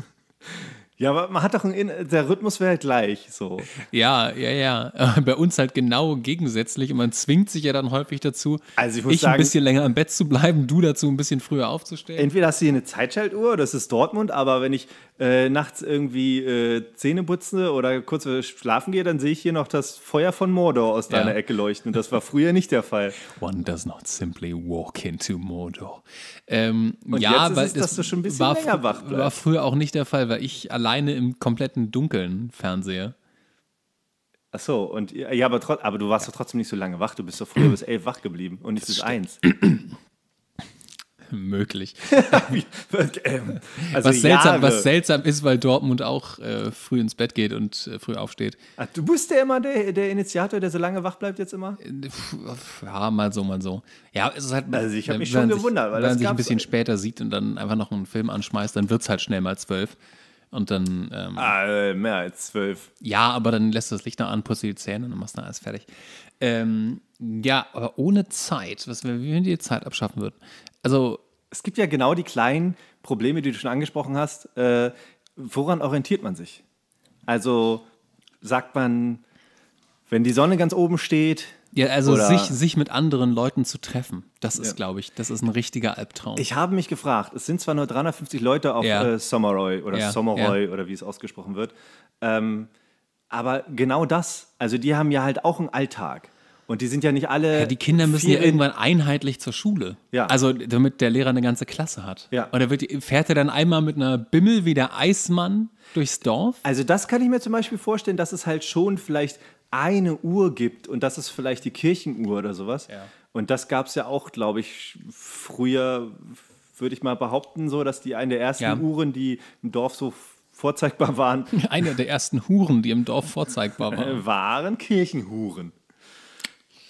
Ja, aber man hat doch, ein, der Rhythmus wäre halt gleich so. Ja, ja, ja. Bei uns halt genau gegensätzlich und man zwingt sich ja dann häufig dazu, Also ich muss ein sagen- bisschen länger im Bett zu bleiben, du dazu ein bisschen früher aufzustehen. Entweder hast du hier eine Zeitschaltuhr, das ist Dortmund, aber wenn ich äh, nachts irgendwie äh, Zähne putze oder kurz schlafen gehe, dann sehe ich hier noch das Feuer von Mordor aus Ja. deiner Ecke leuchten. Und das war früher nicht der Fall. One does not simply walk into Mordor. Ähm, Und ja, jetzt ist weil es, dass du schon ein bisschen war, länger wach bleibst. war früher auch nicht der Fall, weil ich alleine im kompletten Dunkeln fernsehe. Ach so, und ja, aber, aber du warst doch trotzdem nicht so lange wach. Du bist doch früher bis elf wach geblieben und nicht bis eins. Möglich. Ähm, also Was seltsam, was seltsam ist, weil Dortmund auch äh, früh ins Bett geht und äh, früh aufsteht. Ach, du bist ja immer der, der Initiator, der so lange wach bleibt jetzt immer? Ja, mal so, mal so. Ja, es ist halt. Also ich hab mich wenn schon man gewundert, weil Wenn man sich ein bisschen später sieht und dann einfach noch einen Film anschmeißt, dann wird es halt schnell mal zwölf. Und dann, ähm, Ah, äh, mehr als zwölf. ja, aber dann lässt du das Licht noch an, putzt die Zähne und dann machst du alles fertig. Ähm, ja, aber ohne Zeit, was wir, wie wir die Zeit abschaffen würden. Also, Es gibt ja genau die kleinen Probleme, die du schon angesprochen hast. Äh, woran orientiert man sich? Also sagt man, wenn die Sonne ganz oben steht. ja, also sich, sich mit anderen Leuten zu treffen, das ist, glaube ich, das ist ein richtiger Albtraum. Ich habe mich gefragt, es sind zwar nur 350 Leute auf Ja. äh, Sommeroy oder Ja, Sommeroy oder wie es ausgesprochen wird. Ähm, aber genau das, also die haben ja halt auch einen Alltag. Und die sind ja nicht alle. Ja, die Kinder müssen ja irgendwann einheitlich zur Schule. Ja. Also damit der Lehrer eine ganze Klasse hat. Ja. Und er wird, fährt er dann einmal mit einer Bimmel wie der Eismann durchs Dorf. Also das kann ich mir zum Beispiel vorstellen, dass es halt schon vielleicht eine Uhr gibt und das ist vielleicht die Kirchenuhr oder sowas. Ja. Und das gab es ja auch, glaube ich, früher, würde ich mal behaupten, so, dass die eine der ersten Ja. Uhren, die im Dorf so vorzeigbar waren, Einer der ersten Huren, die im Dorf vorzeigbar waren. waren Kirchenhuren.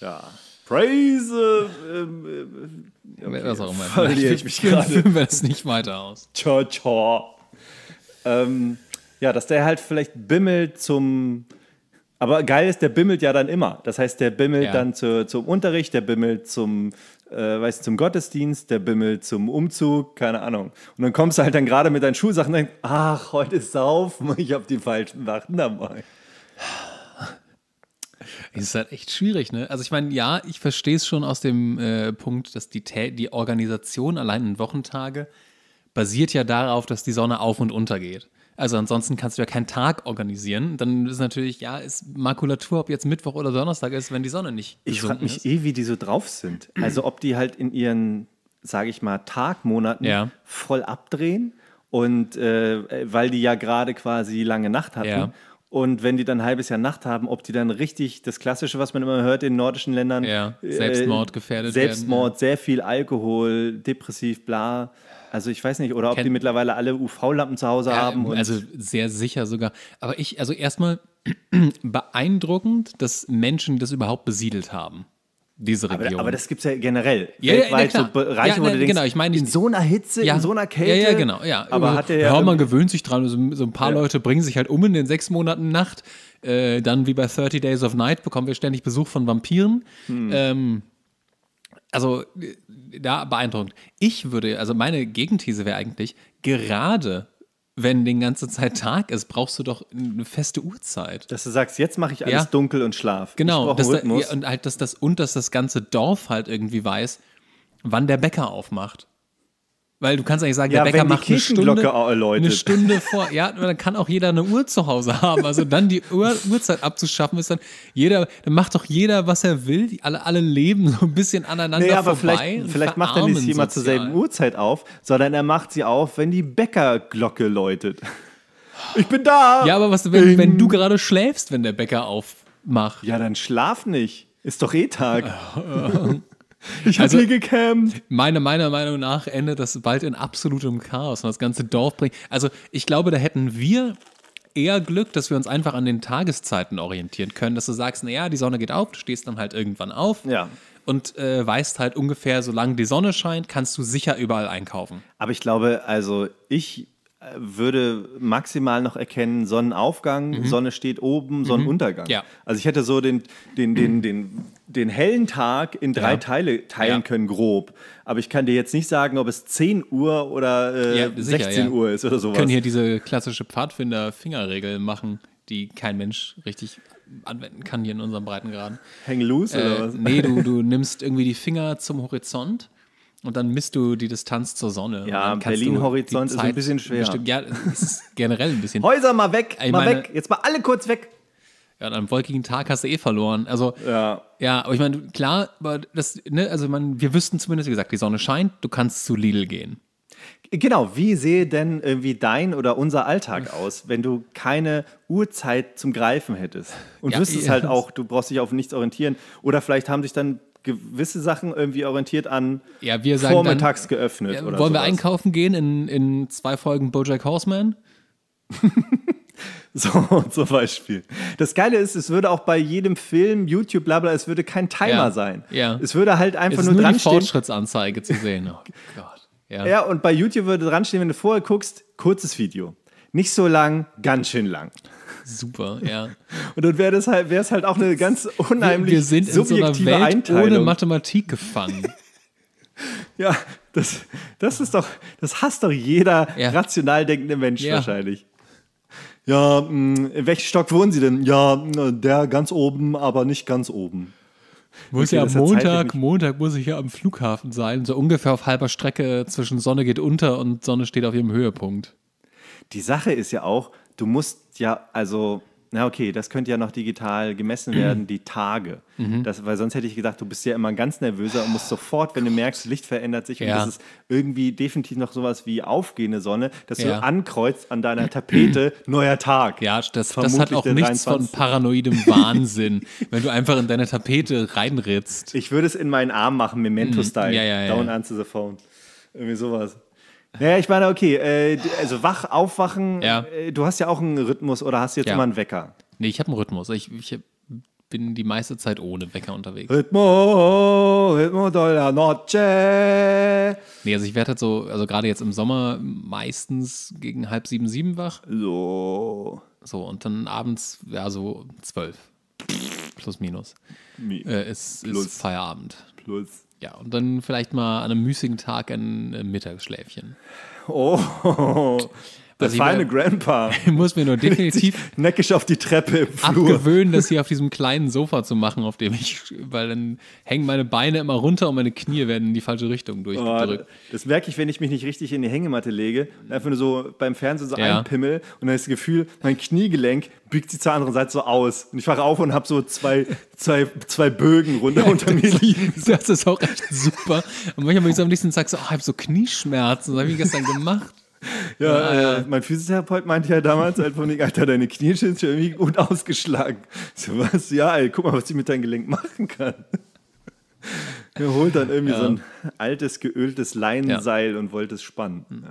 Ja. Praise. Ähm, äh, Was auch immer. verliere ich mich gerade. Führen wir das nicht weiter aus. Ciao, ciao. Ähm, ja, dass der halt vielleicht bimmelt zum. Aber geil ist, der bimmelt ja dann immer. Das heißt, der bimmelt Ja. dann zu, zum Unterricht, der bimmelt zum, äh, weißt, du, zum Gottesdienst, der bimmelt zum Umzug, keine Ahnung. Und dann kommst du halt dann gerade mit deinen Schulsachen und denkst, ach, heute ist Saufen, ich habe die falschen Sachen dabei. Es ist halt echt schwierig, ne? Also ich meine, ja, ich verstehe es schon aus dem äh, Punkt, dass die, Tä- die Organisation allein in Wochentage basiert ja darauf, dass die Sonne auf und unter geht. Also ansonsten kannst du ja keinen Tag organisieren. Dann ist natürlich, ja, ist Makulatur, ob jetzt Mittwoch oder Donnerstag ist, wenn die Sonne nicht Ich frage mich ist. eh, wie die so drauf sind. Also ob die halt in ihren, sage ich mal, Tagmonaten Ja. voll abdrehen und äh, weil die ja gerade quasi lange Nacht hatten. Ja. Und wenn die dann ein halbes Jahr Nacht haben, ob die dann richtig das Klassische, was man immer hört in nordischen Ländern, Ja, äh, Selbstmord gefährdet Selbstmord, sehr viel Alkohol, depressiv, bla. Also ich weiß nicht, oder ob Kenn- die mittlerweile alle UV-Lampen zu Hause Ja, haben. Also sehr sicher sogar. Aber ich, also erstmal beeindruckend, dass Menschen das überhaupt besiedelt haben, diese aber, Region. aber das gibt es ja generell. Ja, ja, weltweit na so klar. Bereiche, Ja, wo du denkst, genau, ich meine in so einer Hitze, in so einer Kälte. Ja, ja, genau, ja. Aber hat der ja, ja, man gewöhnt sich dran. So, so ein paar Ja. Leute bringen sich halt um in den sechs Monaten Nacht. Äh, dann wie bei 30 Days of Night bekommen wir ständig Besuch von Vampiren. Hm. Ähm, also äh, da beeindruckend. Ich würde, also meine Gegenthese wäre eigentlich, gerade wenn die ganze Zeit Tag ist, brauchst du doch eine feste Uhrzeit. Dass du sagst, jetzt mache ich alles Ja. dunkel und schlaf. Genau, dass da, ja, und halt, dass das und dass das ganze Dorf halt irgendwie weiß, wann der Bäcker aufmacht. Weil du kannst eigentlich sagen, Ja, der Bäcker macht eine Stunde, eine Stunde vor. Ja, dann kann auch jeder eine Uhr zu Hause haben. Also dann die Uhr, Uhrzeit abzuschaffen ist dann jeder, dann macht doch jeder, was er will. Die, alle, alle leben so ein bisschen aneinander Nee, aber vorbei. vielleicht, vielleicht macht er nicht jemand zur selben Uhrzeit auf, sondern er macht sie auf, wenn die Bäckerglocke läutet. Ich bin da! Ja, aber was, wenn, wenn du gerade schläfst, wenn der Bäcker aufmacht? Ja, dann schlaf nicht. Ist doch eh Tag. ich hab Also- hier gecampt. Meine, meiner Meinung nach endet das bald in absolutem Chaos und das ganze Dorf bringt. Also ich glaube, da hätten wir eher Glück, dass wir uns einfach an den Tageszeiten orientieren können, dass du sagst, naja, die Sonne geht auf, du stehst dann halt irgendwann auf Ja. und äh, weißt halt ungefähr, solange die Sonne scheint, kannst du sicher überall einkaufen. Aber ich glaube, also ich würde maximal noch erkennen, Sonnenaufgang, Sonne steht oben, Sonnenuntergang. Mhm. Ja. Also ich hätte so den, den, den, den, den hellen Tag in drei Ja. Teile teilen Ja. können, grob. Aber ich kann dir jetzt nicht sagen, ob es 10 Uhr oder äh, sicher, 16 ja. Uhr ist oder sowas. können hier diese klassische Pfadfinder-Fingerregel machen, die kein Mensch richtig anwenden kann hier in unserem Breitengraden. Hang loose oder Äh, was? nee, du, du nimmst irgendwie die Finger zum Horizont und dann misst du die Distanz zur Sonne. Ja, Berlin-Horizont ist ein bisschen schwer. bestimmen. Ja, ist generell ein bisschen. Häuser mal weg, Ich mal meine- weg. Jetzt mal alle kurz weg. Ja, an einem wolkigen Tag hast du eh verloren. Also, Ja. ja, aber ich meine, klar, aber das, ne, also man, wir wüssten zumindest, wie gesagt, die Sonne scheint, du kannst zu Lidl gehen. Genau, wie sehe denn irgendwie dein oder unser Alltag aus, wenn du keine Uhrzeit zum Greifen hättest? Und Ja, wüsstest ja. halt auch, du brauchst dich auf nichts orientieren. Oder vielleicht haben sich dann gewisse Sachen irgendwie orientiert an Ja, wir sagen vormittags geöffnet. dann, oder wollen wir sowas. einkaufen gehen in, in zwei Folgen Bojack Horseman? So zum Beispiel. Das Geile ist, es würde auch bei jedem Film, YouTube, bla bla, es würde kein Timer Ja. sein. Ja. Es würde halt einfach Es ist nur nur dran die. Fortschrittsanzeige zu sehen. Oh Gott. Ja. Ja, und bei YouTube würde dran stehen, wenn du vorher guckst, kurzes Video. Nicht so lang, ganz schön lang. Super, ja. Und dann wäre das halt, es halt auch eine ganz unheimlich wir sind in so einer subjektive Welt Einteilung. ohne Mathematik gefangen. Ja, das, das ist doch, das hasst doch jeder Ja. rational denkende Mensch Ja. wahrscheinlich. Ja, mh, in welchem Stock wohnen Sie denn? Ja, mh, der ganz oben, aber nicht ganz oben. Muss ja ja Montag, Montag muss ich ja am Flughafen sein, so ungefähr auf halber Strecke zwischen Sonne geht unter und Sonne steht auf ihrem Höhepunkt. Die Sache ist ja auch, du musst ja, also, na okay, das könnte ja noch digital gemessen werden, die Tage. Mhm. Das, weil sonst hätte ich gedacht, du bist ja immer ganz nervöser und musst sofort, wenn du merkst, Licht verändert sich und Ja. das ist irgendwie definitiv noch sowas wie aufgehende Sonne, dass Ja. du ankreuzt an deiner Tapete, neuer Tag. Ja, das, das hat auch nichts von 23.. paranoidem Wahnsinn, wenn du einfach in deine Tapete reinritzt. Ich würde es in meinen Arm machen, Memento-Style. Mhm. Ja, ja, ja. Down answer the phone. Irgendwie sowas. Naja, ich meine, okay, äh, also wach, aufwachen, Ja. äh, du hast ja auch einen Rhythmus oder hast du jetzt Ja. immer einen Wecker? Nee, ich habe einen Rhythmus. Ich, ich bin die meiste Zeit ohne Wecker unterwegs. Ritmo, Ritmo della Noche. Nee, also ich werde halt so, also gerade jetzt im Sommer meistens gegen halb sieben, sieben wach. So. So, und dann abends, ja, so zwölf. Plus minus. Mi- Äh, ist, Plus. ist Feierabend. Plus. Ja, und dann vielleicht mal an einem müßigen Tag ein äh, Mittagsschläfchen. Oh, der Also feine mein- Grandpa. Ich muss mir nur definitiv Neckisch auf die Treppe im Flur. abgewöhnen, das hier auf diesem kleinen Sofa zu machen, auf dem ich, weil dann hängen meine Beine immer runter und meine Knie werden in die falsche Richtung Oh, durchgedrückt. das merke ich, wenn ich mich nicht richtig in die Hängematte lege, einfach nur so beim Fernsehen so Ja. einpimmel und dann ist das Gefühl, mein Kniegelenk biegt sich zur anderen Seite so aus. Und ich wache auf und habe so zwei, zwei, zwei Bögen runter unter mir liegen. Das ist auch echt super. Und manchmal bin ich so am nächsten Tag so, oh, ich habe so Knieschmerzen. Das habe ich gestern gemacht. Ja, äh, mein Physiotherapeut meinte ja damals halt von wegen, Alter, deine Knie sind schon irgendwie gut ausgeschlagen. So was? Ja, ey, guck mal, was ich mit deinem Gelenk machen kann. Er holt dann irgendwie Ja. so ein altes, geöltes Leinenseil und wollte es spannen. Ja.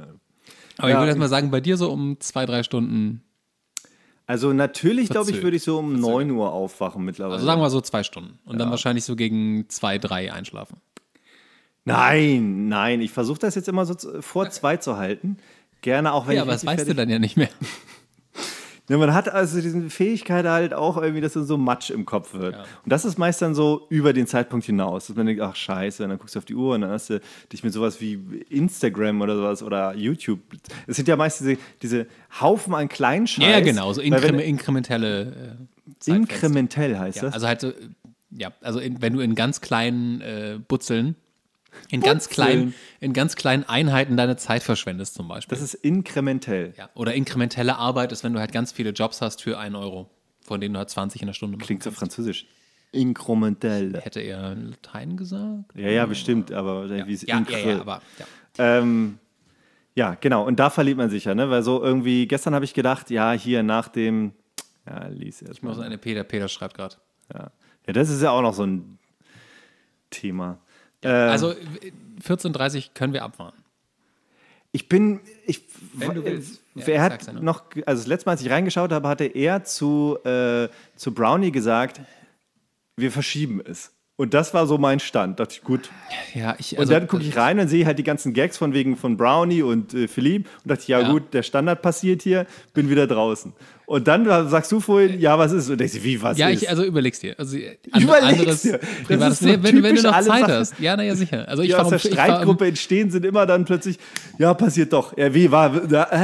Aber ich Ja. würde erst mal sagen, bei dir so um zwei, drei Stunden, Also natürlich, glaube ich, würde ich so um 9 Uhr aufwachen mittlerweile. also sagen wir so zwei Stunden. Und dann wahrscheinlich so gegen zwei, drei einschlafen. Nein, nein, ich versuche das jetzt immer so vor zwei zu halten. Gerne auch wenn Ja, ich aber das weißt du dann ja nicht mehr. Ja, man hat also diese Fähigkeit halt auch irgendwie, dass dann so Matsch im Kopf wird. Ja. Und das ist meist dann so über den Zeitpunkt hinaus, dass man denkt, ach scheiße, und dann guckst du auf die Uhr und dann hast du dich mit sowas wie Instagram oder sowas oder YouTube. Es sind ja meist diese, diese Haufen an kleinen Scheiß. Ja, ja, genau. So Weil wenn- inkreme, inkrementelle äh. Inkrementell heißt Ja, das. also halt so, ja, also in, wenn du in ganz kleinen äh, Butzeln, in ganz, kleinen, in ganz kleinen Einheiten deine Zeit verschwendest zum Beispiel. das ist inkrementell. ja. Oder inkrementelle Arbeit ist, wenn du halt ganz viele Jobs hast für einen Euro, von denen du halt 20 in der Stunde machst. Klingt so französisch. Inkrementell. Hätte er Latein gesagt? Ja, ja, bestimmt, aber wie es Ja, ja, ja, aber ja. Ähm, ja, genau. Und da verliert man sich ja, ne? Weil so irgendwie, gestern habe ich gedacht, ja, hier nach dem, ja, lies erst Ich muss mal. eine Peter, Peter schreibt gerade. Ja. ja, das ist ja auch noch so ein Thema. Ähm, Also 14.30 können wir abfahren. ich bin, ich, Wenn du willst. Ja, wer hat sag's ja noch, also das letzte Mal, als ich reingeschaut habe, hatte er zu, äh, zu Brownie gesagt, wir verschieben es. Und das war so mein Stand. Da dachte ich, gut. Ja, ich, Und also, dann gucke ich rein und sehe halt die ganzen Gags von wegen von Brownie und äh, Philippe und dachte, ja, Ja. gut, der Standard passiert hier, bin wieder draußen. Und dann sagst du vorhin, ja, was ist? Und ich so, wie, was Ja, ist? ich, also überleg's dir. Also, Überleg's anderes, dir. Das ist so nee, wenn, wenn du noch Zeit Sachen. hast. Ja, naja, sicher. Also ich die aus der ich fahr um, Streitgruppe entstehen, sind immer dann plötzlich, ja, passiert doch. Ja, wie war, da, äh?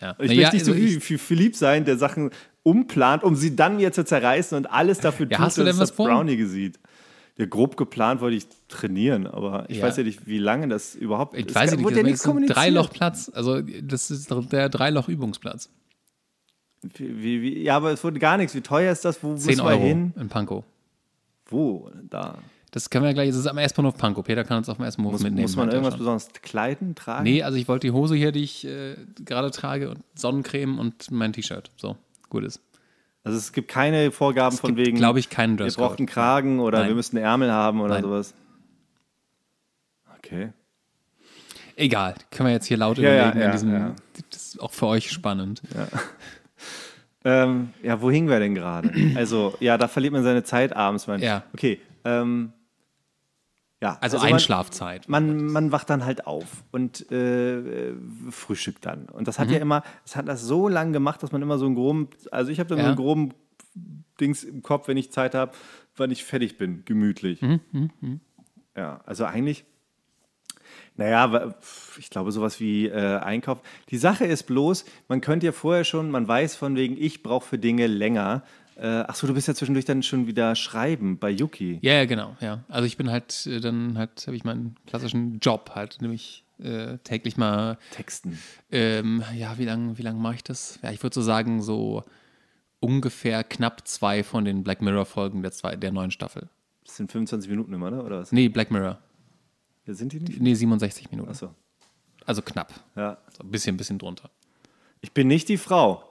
ja. Ich Naja, möchte nicht so also wie, ich, wie Philipp sein, der Sachen umplant, um sie dann jetzt zu zerreißen und alles dafür Ja, tut, du dass das? Brownie gesieht. Ja, grob geplant wollte ich trainieren, aber ich Ja. weiß ja nicht, wie lange das überhaupt ich es weiß nicht, wurde das ja nichts ist kommuniziert. Dreilochplatz. Also das ist der Dreiloch-Übungsplatz. Wie, wie, wie, ja, aber es wurde gar nichts. Wie teuer ist das? Wo muss 10 man Euro hin? in Pankow. Wo? Da. Das können wir gleich, das ist am S-Bahnhof Pankow. Peter kann uns auf dem S-Bahnhof Muss, mitnehmen. muss man irgendwas schon. besonders kleiden, tragen? Nee, also ich wollte die Hose hier, die ich äh, gerade trage und Sonnencreme und mein T-Shirt. So, gut ist. Also es gibt keine Vorgaben von wegen, Glaube ich, keinen Dresscode. braucht einen Kragen oder Nein. wir müssen Ärmel haben oder Nein. sowas. Okay. Egal, können wir jetzt hier laut Ja, ja, überlegen. ja, in diesem, ja. Das ist auch für euch spannend. Ähm, ja, wo hingen wir denn gerade? Also, ja, da verliert man seine Zeit abends. Man, Ja. Okay. Ähm, ja, Also, man- Einschlafzeit. Man, man wacht dann halt auf und äh, äh, frühstückt dann. Und das hat Mhm. ja immer, das hat das so lange gemacht, dass man immer so einen groben, also ich habe dann so Ja. einen groben Dings im Kopf, wenn ich Zeit habe, wann ich fertig bin, gemütlich. Mhm, Ja, also eigentlich, naja, ich glaube sowas wie äh, Einkauf. Die Sache ist bloß, man könnte ja vorher schon, man weiß von wegen, ich brauche für Dinge länger. Äh, ach so, du bist ja zwischendurch dann schon wieder schreiben bei Yuki. Ja, ja, genau, ja. Also ich bin halt, äh, dann halt, habe ich meinen klassischen Job halt, nämlich äh, täglich mal, Texten. ähm, ja, wie lange wie lang mache ich das? Ja, ich würde so sagen, so ungefähr knapp zwei von den Black Mirror-Folgen der, zwei, der neuen Staffel. Das sind 25 Minuten immer, ne? oder was? Nee, Black Mirror. Ja, sind die nicht? Nee, 67 Minuten. Achso, Also knapp. ja. So ein bisschen, bisschen drunter. Ich bin nicht die Frau.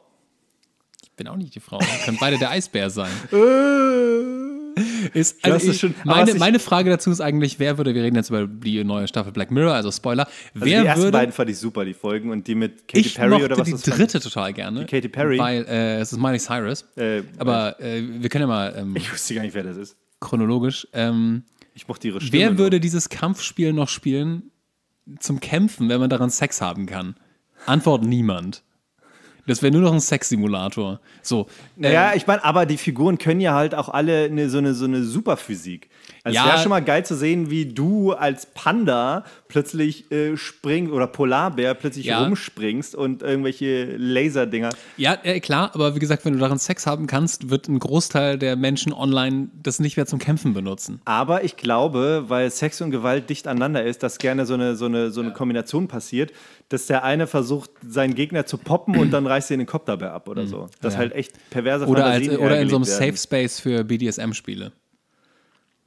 Ich bin auch nicht die Frau. Können beide der Eisbär sein. Ist, Du also ich, schon- meine, ich- meine Frage dazu ist eigentlich, wer würde, wir reden jetzt über die neue Staffel Black Mirror, also Spoiler, Also wer die ersten würde, beiden fand ich super, die Folgen. Und die mit Katy ich Perry oder was die das war. dritte total gerne. Die Katy Perry? Weil äh, es ist Miley Cyrus. Äh, aber äh, wir können ja mal ähm, Ich wusste gar nicht, wer das ist. chronologisch. Ähm, Ich mochte ihre Stimme. wer würde dieses Kampfspiel noch spielen zum Kämpfen, wenn man daran Sex haben kann? Antwort niemand. Das wäre nur noch ein Sexsimulator. So. äh, Ja, ich meine, aber die Figuren können ja halt auch alle eine, so eine, so eine Superphysik. Also Ja. es wäre schon mal geil zu sehen, wie du als Panda plötzlich äh, springst oder Polarbär plötzlich Ja. rumspringst und irgendwelche Laserdinger. Ja, äh, klar, aber wie gesagt, wenn du daran Sex haben kannst, wird ein Großteil der Menschen online das nicht mehr zum Kämpfen benutzen. Aber ich glaube, weil Sex und Gewalt dicht aneinander ist, dass gerne so eine, so eine, so eine Kombination passiert, dass der eine versucht, seinen Gegner zu poppen und dann reißt er den Kopf dabei ab oder so. Dass Ja. halt echt perverse Oder, als, oder in so einem werden. Safe Space für BDSM-Spiele.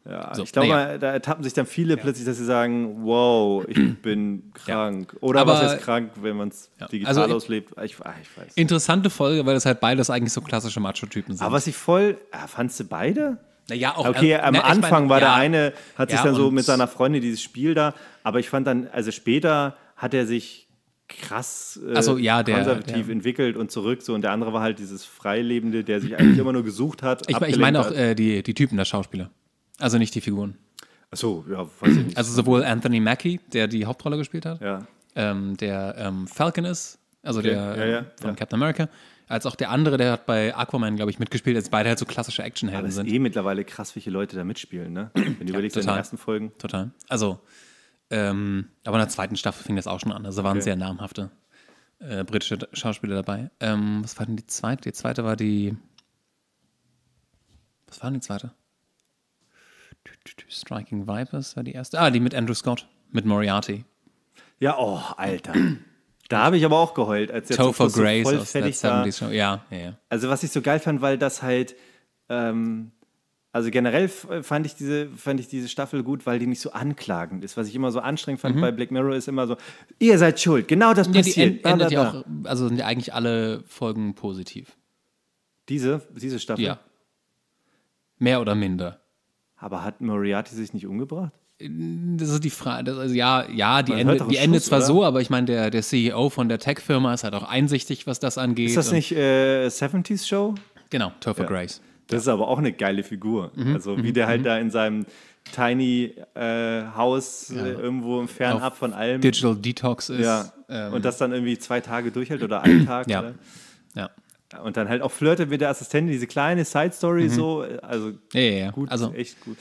Ja, So, ich glaube, naja. da ertappen sich dann viele plötzlich, dass sie sagen, wow, ich bin krank. Oder Aber- was heißt krank, wenn man es Ja. digital Also- auslebt? Ich, ah, ich weiß. Interessante Folge, weil das halt beides eigentlich so klassische Macho-Typen sind. Aber was ich voll, ah, fandst du beide? naja, auch, Okay, äh, am na, ich Anfang mein, war der ja, eine, hat sich Ja, dann so mit seiner Freundin dieses Spiel da, aber ich fand dann, also später hat er sich krass äh, so, ja, der- konservativ der- entwickelt und zurück so und der andere war halt dieses Freilebende, der sich eigentlich immer nur gesucht hat. Ich, ich meine auch äh, die, die Typen der Schauspieler. Also nicht die Figuren. Ach so, ja, weiß ich nicht. Also sowohl Anthony Mackie, der die Hauptrolle gespielt hat, ja. ähm, der ähm, Falcon ist, also der ja, ähm, ja, von. Captain America, als auch der andere, der hat bei Aquaman, glaube ich, mitgespielt, als beide halt so klassische Actionhelden Aber es ist sind. eh mittlerweile krass, welche Leute da mitspielen, ne? Wenn du überlegst, in den ersten Folgen. Total. Also, ähm, aber in der zweiten Staffel fing das auch schon an. Also waren Okay. sehr namhafte äh, britische Schauspieler dabei. Ähm, was war denn die zweite? Die zweite war die. Was war denn die zweite? Striking Vipers war die erste. Ah, die mit Andrew Scott, mit Moriarty. Ja, oh, Alter. Da habe ich aber auch geheult, als zum Topher so Grace voll aus war. 70s Show. Ja, ja, ja. Also was ich so geil fand, weil das halt, ähm, also generell fand ich, diese, fand ich diese Staffel gut, weil die nicht so anklagend ist. Was ich immer so anstrengend fand bei Black Mirror ist immer so, ihr seid schuld, genau das Mhm. Ja, die passiert. endet ja auch, also sind ja eigentlich alle Folgen positiv. Diese, diese Staffel. Ja. Mehr oder minder. Aber hat Moriarty sich nicht umgebracht? Das ist die Frage. Also ja, ja, die doch die Schuss, zwar oder? so, aber ich meine, der, der CEO von der Tech-Firma ist halt auch einsichtig, was das angeht. Ist das nicht äh, 70s Show? Genau, Topher Ja. Grace. Das ist aber auch eine geile Figur. Mhm. Also wie der halt da in seinem tiny äh, Haus äh, irgendwo fernab Auf von allem. Digital Detox ist. ja. ähm, und das dann irgendwie zwei Tage durchhält oder einen Tag. Ja. Oder? ja. Und dann halt auch flirtet mit der Assistentin, diese kleine Side-Story so. Also Ja, ja, ja. gut, Also, echt gut.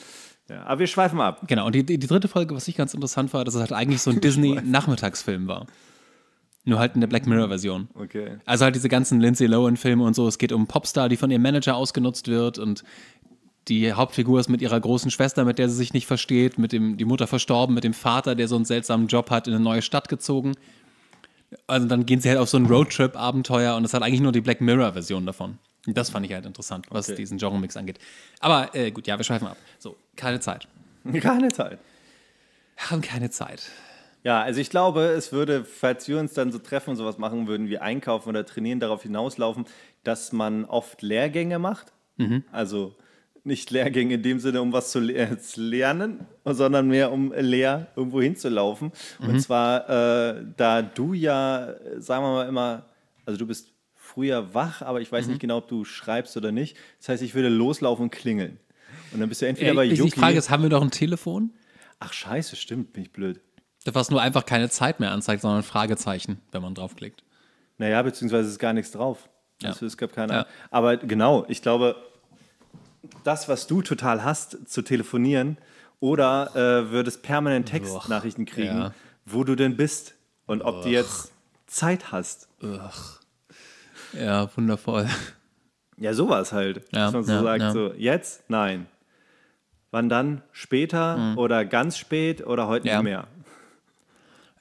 Ja, aber wir schweifen ab. genau. Und die, die dritte Folge, was ich ganz interessant war, dass es halt eigentlich so ein Disney-Nachmittagsfilm war. Nur halt in der Black Mirror-Version. Okay. Also halt diese ganzen Lindsay Lohan-Filme und so. Es geht um Popstar, die von ihrem Manager ausgenutzt wird und die Hauptfigur ist mit ihrer großen Schwester, mit der sie sich nicht versteht, mit dem, die Mutter verstorben, mit dem Vater, der so einen seltsamen Job hat, in eine neue Stadt gezogen. Also dann gehen sie halt auf so ein Roadtrip-Abenteuer und das halt eigentlich nur die Black Mirror-Version davon. Und das fand ich halt interessant, was Okay. diesen Genre-Mix angeht. Aber äh, gut, ja, wir schweifen ab. So, keine Zeit. Keine Zeit. Wir haben keine Zeit. Ja, also ich glaube, es würde, falls wir uns dann so treffen und sowas machen würden, wie einkaufen oder trainieren, darauf hinauslaufen, dass man oft Lehrgänge macht. Also nicht Lehrgänge in dem Sinne, um was zu, le zu lernen, sondern mehr um leer irgendwo hinzulaufen. Und zwar, äh, da du ja, äh, sagen wir mal immer, also du bist früher wach, aber ich weiß nicht genau, ob du schreibst oder nicht. Das heißt, ich würde loslaufen und klingeln. Und dann bist du entweder bei Äh, ich, Yuki. ich frage jetzt, haben wir noch ein Telefon? Ach scheiße, stimmt, bin ich blöd. Was nur einfach keine Zeit mehr anzeigt, sondern ein Fragezeichen, wenn man draufklickt. Naja, beziehungsweise ist gar nichts drauf. Ja. Also, es gab keine. Ja. Aber genau, ich glaube, das, was du total hast, zu telefonieren, oder äh, würdest permanent Textnachrichten kriegen, ja. wo du denn bist und ob du jetzt Zeit hast. Ja, wundervoll. Ja, sowas halt. Ja, dass man so ja, sagt, so, jetzt? Nein. Wann dann? Später oder ganz spät oder heute Mhm. Nicht mehr?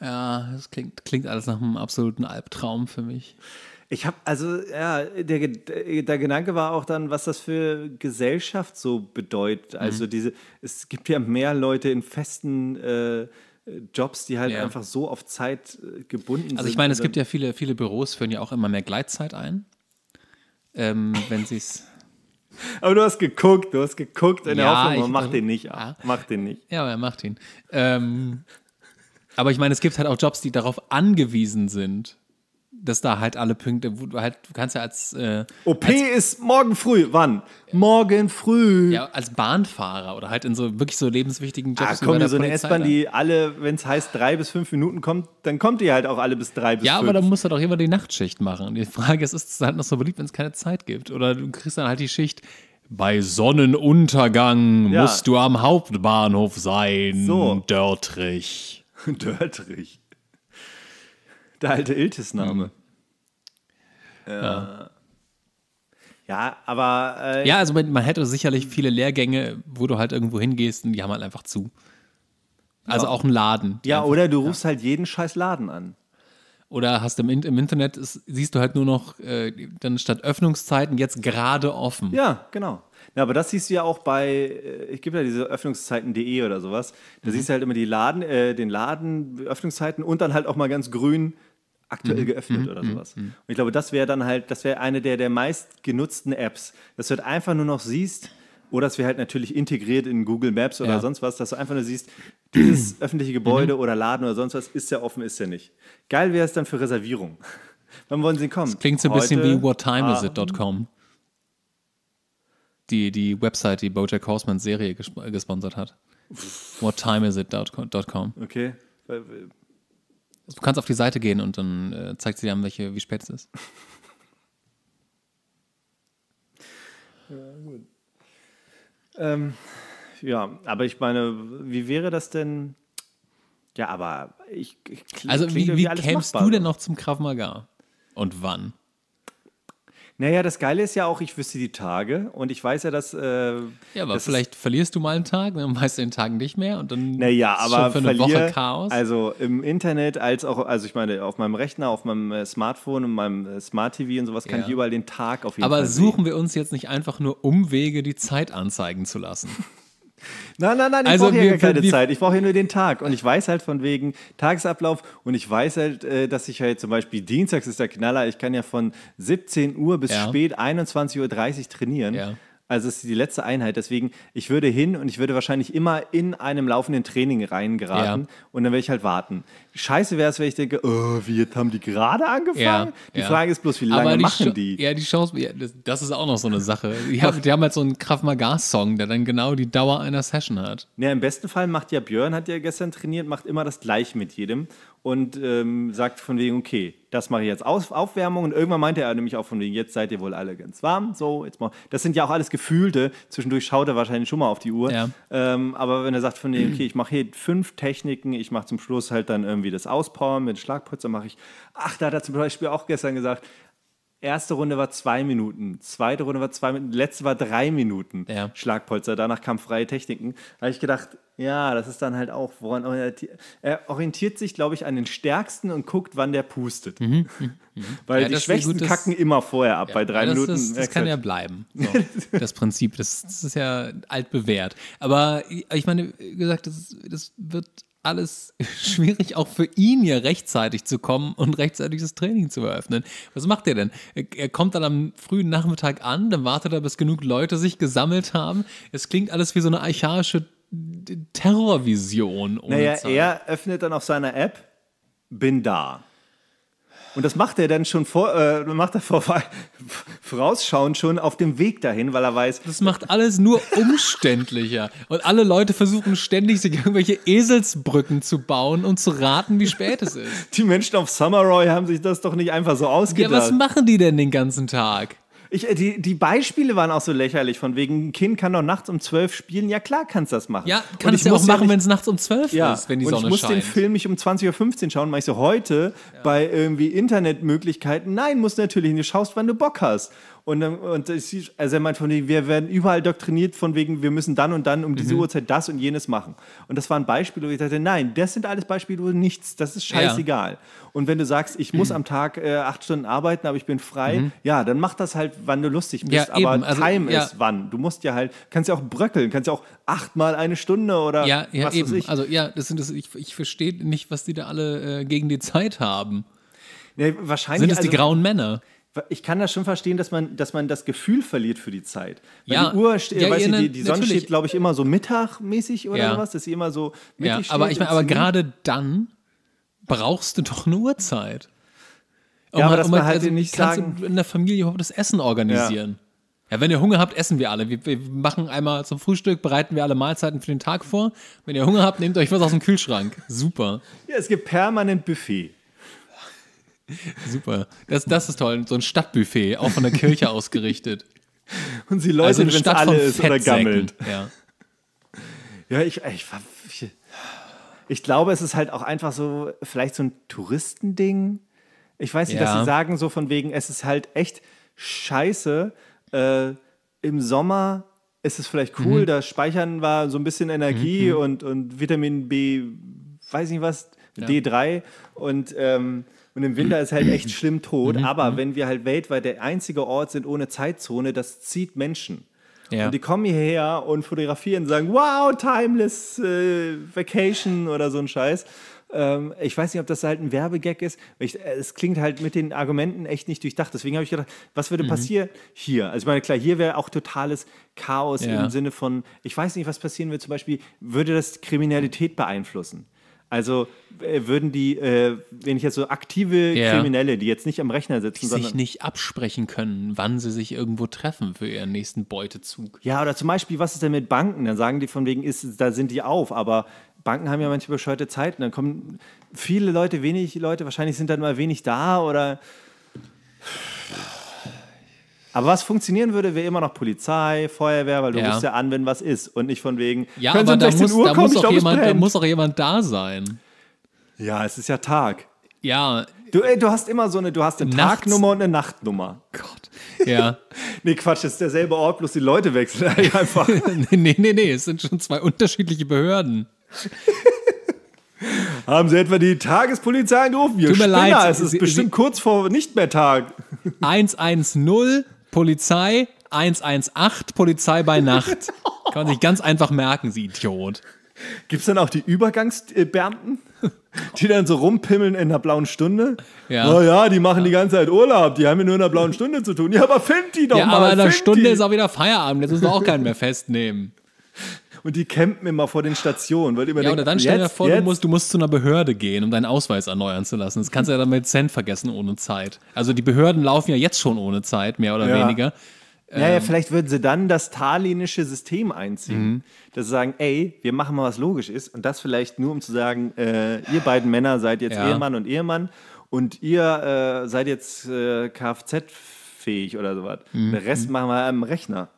Ja, das klingt, klingt alles nach einem absoluten Albtraum für mich. Ich habe, also, ja, der, Ge- der Gedanke war auch dann, was das für Gesellschaft so bedeutet. Mhm. Also, diese, es gibt ja mehr Leute in festen äh, Jobs, die halt Ja. einfach so auf Zeit äh, gebunden sind. Also ich meine, es gibt ja viele, viele Büros, führen ja auch immer mehr Gleitzeit ein. Ähm, wenn sie es. Aber du hast geguckt, du hast geguckt in der Ja, Hoffnung, ich- mach den nicht, Ja. mach den nicht. Ja, aber er macht ihn. Ähm, aber ich meine, es gibt halt auch Jobs, die darauf angewiesen sind, dass da halt alle Punkte, wo du halt, du kannst ja als, äh, OP ist morgen früh. Wann? Morgen früh. ja, als Bahnfahrer oder halt in so wirklich so lebenswichtigen Jobs. Ah, wie bei komm, so eine S-Bahn, die alle, wenn es heißt drei bis fünf Minuten kommt, dann kommt die halt auch alle bis drei bis Ja, fünf. aber dann musst du doch immer die Nachtschicht machen. Und die Frage ist, ist es halt noch so beliebt, wenn es keine Zeit gibt? Oder du kriegst dann halt die Schicht, bei Sonnenuntergang Ja. musst du am Hauptbahnhof sein, So. Dörtrich. Dörtrich. Der alte Iltis-Name. Ja. ja, aber äh, Ja, also man, man hätte sicherlich viele Lehrgänge, wo du halt irgendwo hingehst und die haben halt einfach zu. Also auch ein Laden. ja, einfach, oder du rufst halt jeden scheiß Laden an. oder hast im, im Internet, ist, siehst du halt nur noch, äh, dann statt Öffnungszeiten jetzt gerade offen. Ja, genau. Ja, aber das siehst du ja auch bei, äh, ich gebe ja diese Öffnungszeiten.de oder sowas. Da siehst du halt immer die Laden, äh, den Laden, Öffnungszeiten und dann halt auch mal ganz grün aktuell geöffnet oder sowas. Und ich glaube, das wäre dann halt, das wäre eine der, der meist genutzten Apps, dass du halt einfach nur noch siehst, oder das wäre halt natürlich integriert in Google Maps oder Ja. sonst was, dass du einfach nur siehst, dieses öffentliche Gebäude oder Laden oder sonst was, ist ja offen, ist ja nicht. Geil wäre es dann für Reservierung. Wann wollen sie kommen? Klingt so ein bisschen wie whattimeisit.com. Die, die Website, die Bojack Horseman Serie gesp gesponsert hat. whattimeisit.com. Okay. Du kannst auf die Seite gehen und dann äh, zeigt sie dir an, welche, wie spät es ist. Ähm, ja, aber ich meine, wie wäre das denn? Ja, aber ich. ich Also wie, wie kämst machbar. du denn noch zum Krav Maga? Und wann? Naja, das Geile ist ja auch, ich wüsste die Tage und ich weiß ja, dass. Äh, Ja, aber vielleicht verlierst du mal einen Tag, dann weißt du den Tag nicht mehr und dann Naja, ist aber schon für eine verlier, Woche Chaos. Also im Internet als auch, also ich meine, auf meinem Rechner, auf meinem äh, Smartphone, und meinem äh, Smart TV und sowas kann Ja. ich überall den Tag auf jeden aber Fall suchen wir uns jetzt nicht einfach nur Umwege, die Zeit anzeigen zu lassen. Nein, nein, nein, ich Also brauche wir- gar keine wir- Zeit. Ich brauche ja nur den Tag. Und ich weiß halt von wegen Tagesablauf und ich weiß halt, äh, dass ich halt zum Beispiel Dienstags ist der Knaller. Ich kann ja von 17 Uhr bis Ja. spät 21.30 Uhr trainieren. Ja. Also es ist die letzte Einheit. Deswegen, ich würde hin und ich würde wahrscheinlich immer in einem laufenden Training reingeraten Ja. und dann werde ich halt warten. Scheiße wäre es, wenn ich denke, oh, wie jetzt haben die gerade angefangen? die ja. Frage ist bloß, wie lange Aber machen die? Ja, die Chance, ja, das, das ist auch noch so eine Sache. Die haben, die haben halt so einen Krav Maga-Song, der dann genau die Dauer einer Session hat. Ja, im besten Fall macht ja Björn, hat ja gestern trainiert, macht immer das gleiche mit jedem und ähm, sagt von wegen, okay, das mache ich jetzt aus, Aufwärmung und irgendwann meinte er nämlich auch von wegen, jetzt seid ihr wohl alle ganz warm, so, jetzt mal. Das sind ja auch alles Gefühlte, zwischendurch schaut er wahrscheinlich schon mal auf die Uhr, Ja. ähm, aber wenn er sagt von wegen, okay, ich mache hier fünf Techniken, ich mache zum Schluss halt dann irgendwie das Auspowern mit Schlagputzer mache ich, ach, da hat er zum Beispiel auch gestern gesagt, Erste Runde war zwei Minuten, zweite Runde war zwei Minuten, letzte war drei Minuten Ja. Schlagpolster, danach kamen freie Techniken. Da habe ich gedacht, ja, das ist dann halt auch, woran orientiert, er orientiert sich, glaube ich, an den Stärksten und guckt, wann der pustet. Weil Mhm, Ja, die das ist Schwächsten gutes- kacken immer vorher ab, bei drei Ja, das, Minuten. Das, das Ja, kann ja bleiben. So, das Prinzip, das, das ist ja altbewährt. Aber ich meine, wie gesagt, das, das wird alles schwierig, auch für ihn ja rechtzeitig zu kommen und rechtzeitig das Training zu eröffnen. Was macht er denn? Er, kommt dann am frühen Nachmittag an, dann wartet er, bis genug Leute sich gesammelt haben. Es klingt alles wie so eine archaische Terrorvision. Naja, Zeit. er öffnet dann auf seiner App, bin da. Und das macht er dann schon vor, äh, macht er vor, vorausschauend schon auf dem Weg dahin, weil er weiß, Das macht alles nur umständlicher. Und alle Leute versuchen ständig, sich irgendwelche Eselsbrücken zu bauen und zu raten, wie spät es ist. die Menschen auf Summerroy haben sich das doch nicht einfach so Ja, ausgedacht. was machen die denn den ganzen Tag? Ich, äh, die, die Beispiele waren auch so lächerlich, von wegen, ein Kind kann doch nachts um 12 spielen. Ja, klar kannst du das machen. Ja, Und kannst ich du ja auch machen, nicht- wenn es nachts um 12 ja, ist, wenn die und Sonne ich muss scheint. den Film nicht um 20.15 Uhr schauen, mache ich so heute bei irgendwie Internetmöglichkeiten. Nein, musst du natürlich nicht. Du schaust, wann du Bock hast. Und, und also er meint von wegen, wir werden überall doktriniert von wegen, wir müssen dann und dann um Mhm. diese Uhrzeit das und jenes machen. Und das war ein Beispiel, wo ich dachte, nein, das sind alles Beispiele, wo nichts, das ist scheißegal. Und wenn du sagst, ich Mhm. muss am Tag äh, acht Stunden arbeiten, aber ich bin frei, ja, dann mach das halt, wann du lustig bist. Ja, aber. Also, Time ja. ist wann. Du musst ja halt, kannst ja auch bröckeln, kannst ja auch achtmal eine Stunde oder ja, ja, was weiß eben. ich. Also ja, das sind das, ich, ich verstehe nicht, was die da alle äh, gegen die Zeit haben. Ja, wahrscheinlich, Sind es also, die grauen Männer? Ich kann das schon verstehen, dass man, dass man das Gefühl verliert für die Zeit. Weil Ja. die Uhr, Ja, weiß ja, nicht, die, na- die Sonne steht, glaube ich, immer so mittagmäßig oder Ja. sowas, dass sie immer so Ja, mittig aber steht ich meine, aber gerade dann brauchst du doch eine Uhrzeit. Um Ja, aber dass um man mal- halt also nicht kannst sagen- du in der Familie überhaupt das Essen organisieren. Ja. wenn ihr Hunger habt, essen wir alle. Wir, wir machen einmal zum Frühstück, bereiten wir alle Mahlzeiten für den Tag vor. Wenn ihr Hunger habt, nehmt euch was aus dem Kühlschrank. Super, Ja, es gibt permanent Buffet. Super. Das, das ist toll. So ein Stadtbuffet, auch von der Kirche ausgerichtet. Und sie Leute, Also wenn es alle ist oder gammelt. Ja. Ja, ich, ich, ich, ich glaube, es ist halt auch einfach so, vielleicht so ein Touristending. Ich weiß nicht, dass Ja. sie sagen, so von wegen, es ist halt echt scheiße. Äh, Im Sommer ist es vielleicht cool, Mhm. da speichern wir so ein bisschen Energie und, und Vitamin B, weiß nicht was, D3 und, ähm, und im Winter ist halt echt schlimm tot. Mhm. Aber wenn wir halt weltweit der einzige Ort sind ohne Zeitzone, das zieht Menschen. Ja. Und die kommen hierher und fotografieren und sagen, wow, timeless äh, Vacation oder so ein Scheiß. Ähm, ich weiß nicht, ob das halt ein Werbegag ist. Ich, äh, es klingt halt mit den Argumenten echt nicht durchdacht. Deswegen habe ich gedacht, was Mhm. würde passieren hier? Also ich meine, klar, hier wäre auch totales Chaos Ja. im Sinne von, ich weiß nicht, was passieren würde zum Beispiel, würde das Kriminalität beeinflussen? Also äh, würden die, äh, wenn ich jetzt so aktive Ja. Kriminelle, die jetzt nicht am Rechner sitzen, Die sondern sich nicht absprechen können, wann sie sich irgendwo treffen für ihren nächsten Beutezug. Ja, oder zum Beispiel, was ist denn mit Banken? Dann sagen die von wegen, ist, da sind die auf, aber Banken haben ja manchmal bescheuerte Zeiten. Dann kommen viele Leute, wenig Leute, wahrscheinlich sind dann mal wenig da oder. Aber was funktionieren würde, wäre immer noch Polizei, Feuerwehr, weil du Ja. rufst ja an, wenn was ist und nicht von wegen. Ja, aber um da 16 muss, Uhr da, kommen? muss auch glaub, es jemand, da muss auch jemand da sein. Ja, es ist ja Tag. Ja, Du, ey, du hast immer so eine, du hast eine Nachts- Tagnummer und eine Nachtnummer. Gott. Ja. Nee, Quatsch, das ist derselbe Ort, bloß die Leute wechseln einfach. nee, nee, nee, nee, es sind schon zwei unterschiedliche Behörden. Haben Sie etwa die Tagespolizei angerufen? Ihr Tut mir Spinner, leid, es ist Sie- bestimmt Sie- kurz vor nicht mehr Tag. 110 Polizei, 118 Polizei bei Nacht. Kann man sich ganz einfach merken, Sie Idiot. Gibt es dann auch die Übergangsbeamten, die dann so rumpimmeln in einer blauen Stunde? Ja. Na ja, die machen die ganze Zeit Urlaub, die haben ja nur in einer blauen Stunde zu tun. Ja, aber find die doch Ja, mal. aber in einer find Stunde die. ist auch wieder Feierabend, jetzt müssen wir auch keinen mehr festnehmen. Und die campen immer vor den Stationen. Weil die immer Ja, denken, oder dann stell dir vor, jetzt. du musst, du musst zu einer Behörde gehen, um deinen Ausweis erneuern zu lassen. Das kannst du ja dann mit Cent vergessen ohne Zeit. Also die Behörden laufen ja jetzt schon ohne Zeit, mehr oder Ja. weniger. Ja, Ähm. vielleicht würden sie dann das thalinische System einziehen. Mhm. Dass sie sagen, ey, wir machen mal was logisch ist. Und das vielleicht nur, um zu sagen, äh, ihr beiden Männer seid jetzt Ja. Ehemann und Ehemann und ihr äh, seid jetzt äh, Kfz-fähig oder sowas. Mhm. Der Rest machen wir am Rechner.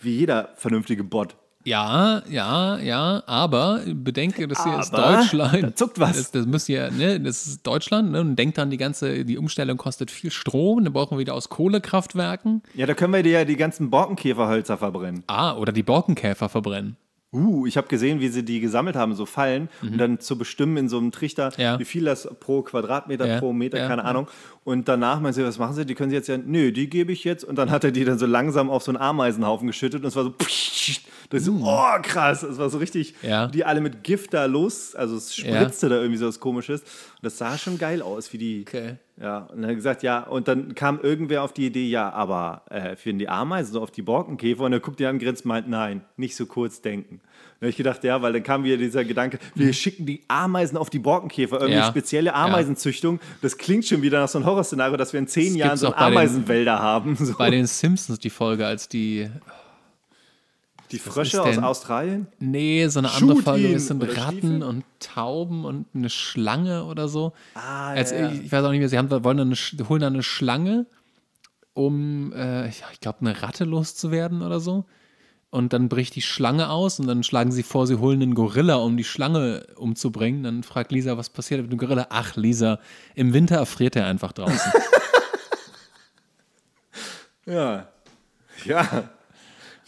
Wie jeder vernünftige Bot. Ja, ja, ja, aber bedenke, das hier ist Aber, Deutschland. da zuckt was. Das, das müsst ihr, ne, das ist Deutschland, ne, und denkt dann, die ganze, die Umstellung kostet viel Strom, dann brauchen wir wieder aus Kohlekraftwerken. Ja, da können wir dir ja die ganzen Borkenkäferhölzer verbrennen. Ah, oder die Borkenkäfer verbrennen. Uh, ich habe gesehen, wie sie die gesammelt haben, so Fallen, und dann zu bestimmen in so einem Trichter, Mhm. Ja. wie viel das pro Quadratmeter, Ja, pro Meter, ja, keine. Ahnung. Und danach meinen sie, was machen sie? Die können sie jetzt ja, nö, die gebe ich jetzt. Und dann hat er die dann so langsam auf so einen Ameisenhaufen geschüttet und es war so, das ist so, oh krass, es war so richtig, Mhm. Die alle mit Gift da los, also es spritzte da irgendwie so was komisches. Und das sah schon geil aus, wie die. Okay. Ja, und dann hat gesagt, ja, und dann kam irgendwer auf die Idee, ja, aber äh, für die Ameisen, so auf die Borkenkäfer, und er guckt die an, grinst, meint, nein, nicht so kurz denken. Dann habe ich gedacht, ja, weil dann kam wieder dieser Gedanke, wir schicken die Ameisen auf die Borkenkäfer, irgendwie Ja. spezielle Ameisenzüchtung. Das klingt schon wieder nach so einem Horrorszenario, dass wir in zehn Jahren gibt's so bei den- Ameisenwälder haben. So. Bei den Simpsons die Folge, als die, die Frösche aus? Australien? nee, so eine andere Folge, es sind Ratten Stiefel? und Tauben und eine Schlange oder so. Ah, Als, ja. Ich, weiß auch nicht mehr, sie haben, wollen dann eine, holen dann eine Schlange, um, äh, ich, ich glaube, eine Ratte loszuwerden oder so. Und dann bricht die Schlange aus und dann schlagen sie vor, sie holen einen Gorilla, um die Schlange umzubringen. Dann fragt Lisa, was passiert mit dem Gorilla? Ach, Lisa, im Winter erfriert er einfach draußen. Ja. Ja.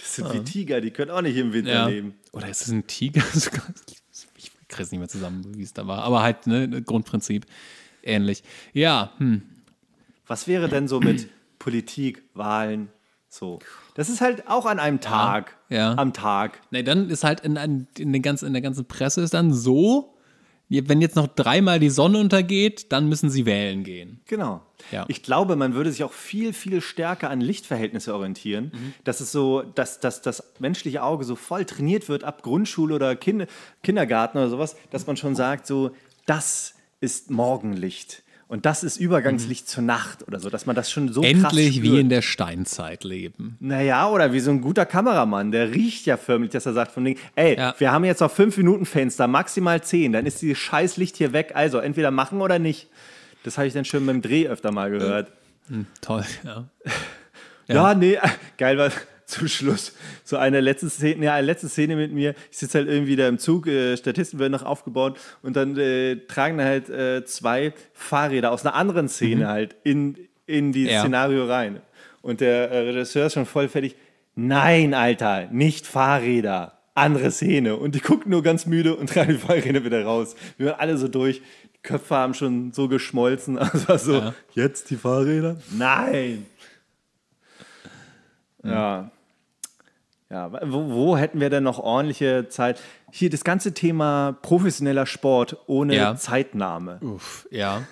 Das sind wie Tiger, die können auch nicht im Winter ja. leben. Oder ist es ein Tiger? Ich kriege es nicht mehr zusammen, wie es da war. Aber halt, ne, Grundprinzip ähnlich. Ja, hm. Was wäre denn so mit Politik, Wahlen, so? Das ist halt auch an einem Tag. ja. Am Tag. Nee, dann ist halt in, ein- in, den ganzen, in der ganzen Presse ist dann so, wenn jetzt noch dreimal die Sonne untergeht, dann müssen sie wählen gehen. Genau. Ja. Ich glaube, man würde sich auch viel, viel stärker an Lichtverhältnisse orientieren. Dass es so, dass, dass das menschliche Auge so voll trainiert wird ab Grundschule oder kind, Kindergarten oder sowas, dass man schon sagt, so, das ist Morgenlicht. Und das ist Übergangslicht zur Nacht oder so, dass man das schon so krass Endlich wie in der Steinzeit leben. Naja, oder wie so ein guter Kameramann, der riecht ja förmlich, dass er sagt von Ding, ey, Ja. wir haben jetzt noch fünf Minuten Fenster, maximal zehn, dann ist dieses scheiß Licht hier weg, also entweder machen oder nicht. Das habe ich dann schon beim Dreh öfter mal gehört. Toll, ja. Ja, nee, geil war zum Schluss so eine letzte Szene, ja, eine letzte Szene mit mir. Ich sitze halt irgendwie da im Zug, äh, Statisten werden noch aufgebaut und dann äh, tragen da halt äh, zwei Fahrräder aus einer anderen Szene halt in, in die Ja. Szenario rein. Und der äh, Regisseur ist schon voll fertig. Nein, Alter, nicht Fahrräder. Andere Szene. Und die gucken nur ganz müde und tragen die Fahrräder wieder raus. Wir waren alle so durch. Die Köpfe haben schon so geschmolzen. Also so, Ja. jetzt die Fahrräder? Nein. Ja. Ja, wo, wo hätten wir denn noch ordentliche Zeit? Hier das ganze Thema professioneller Sport ohne Ja. Zeitnahme. Uff, ja.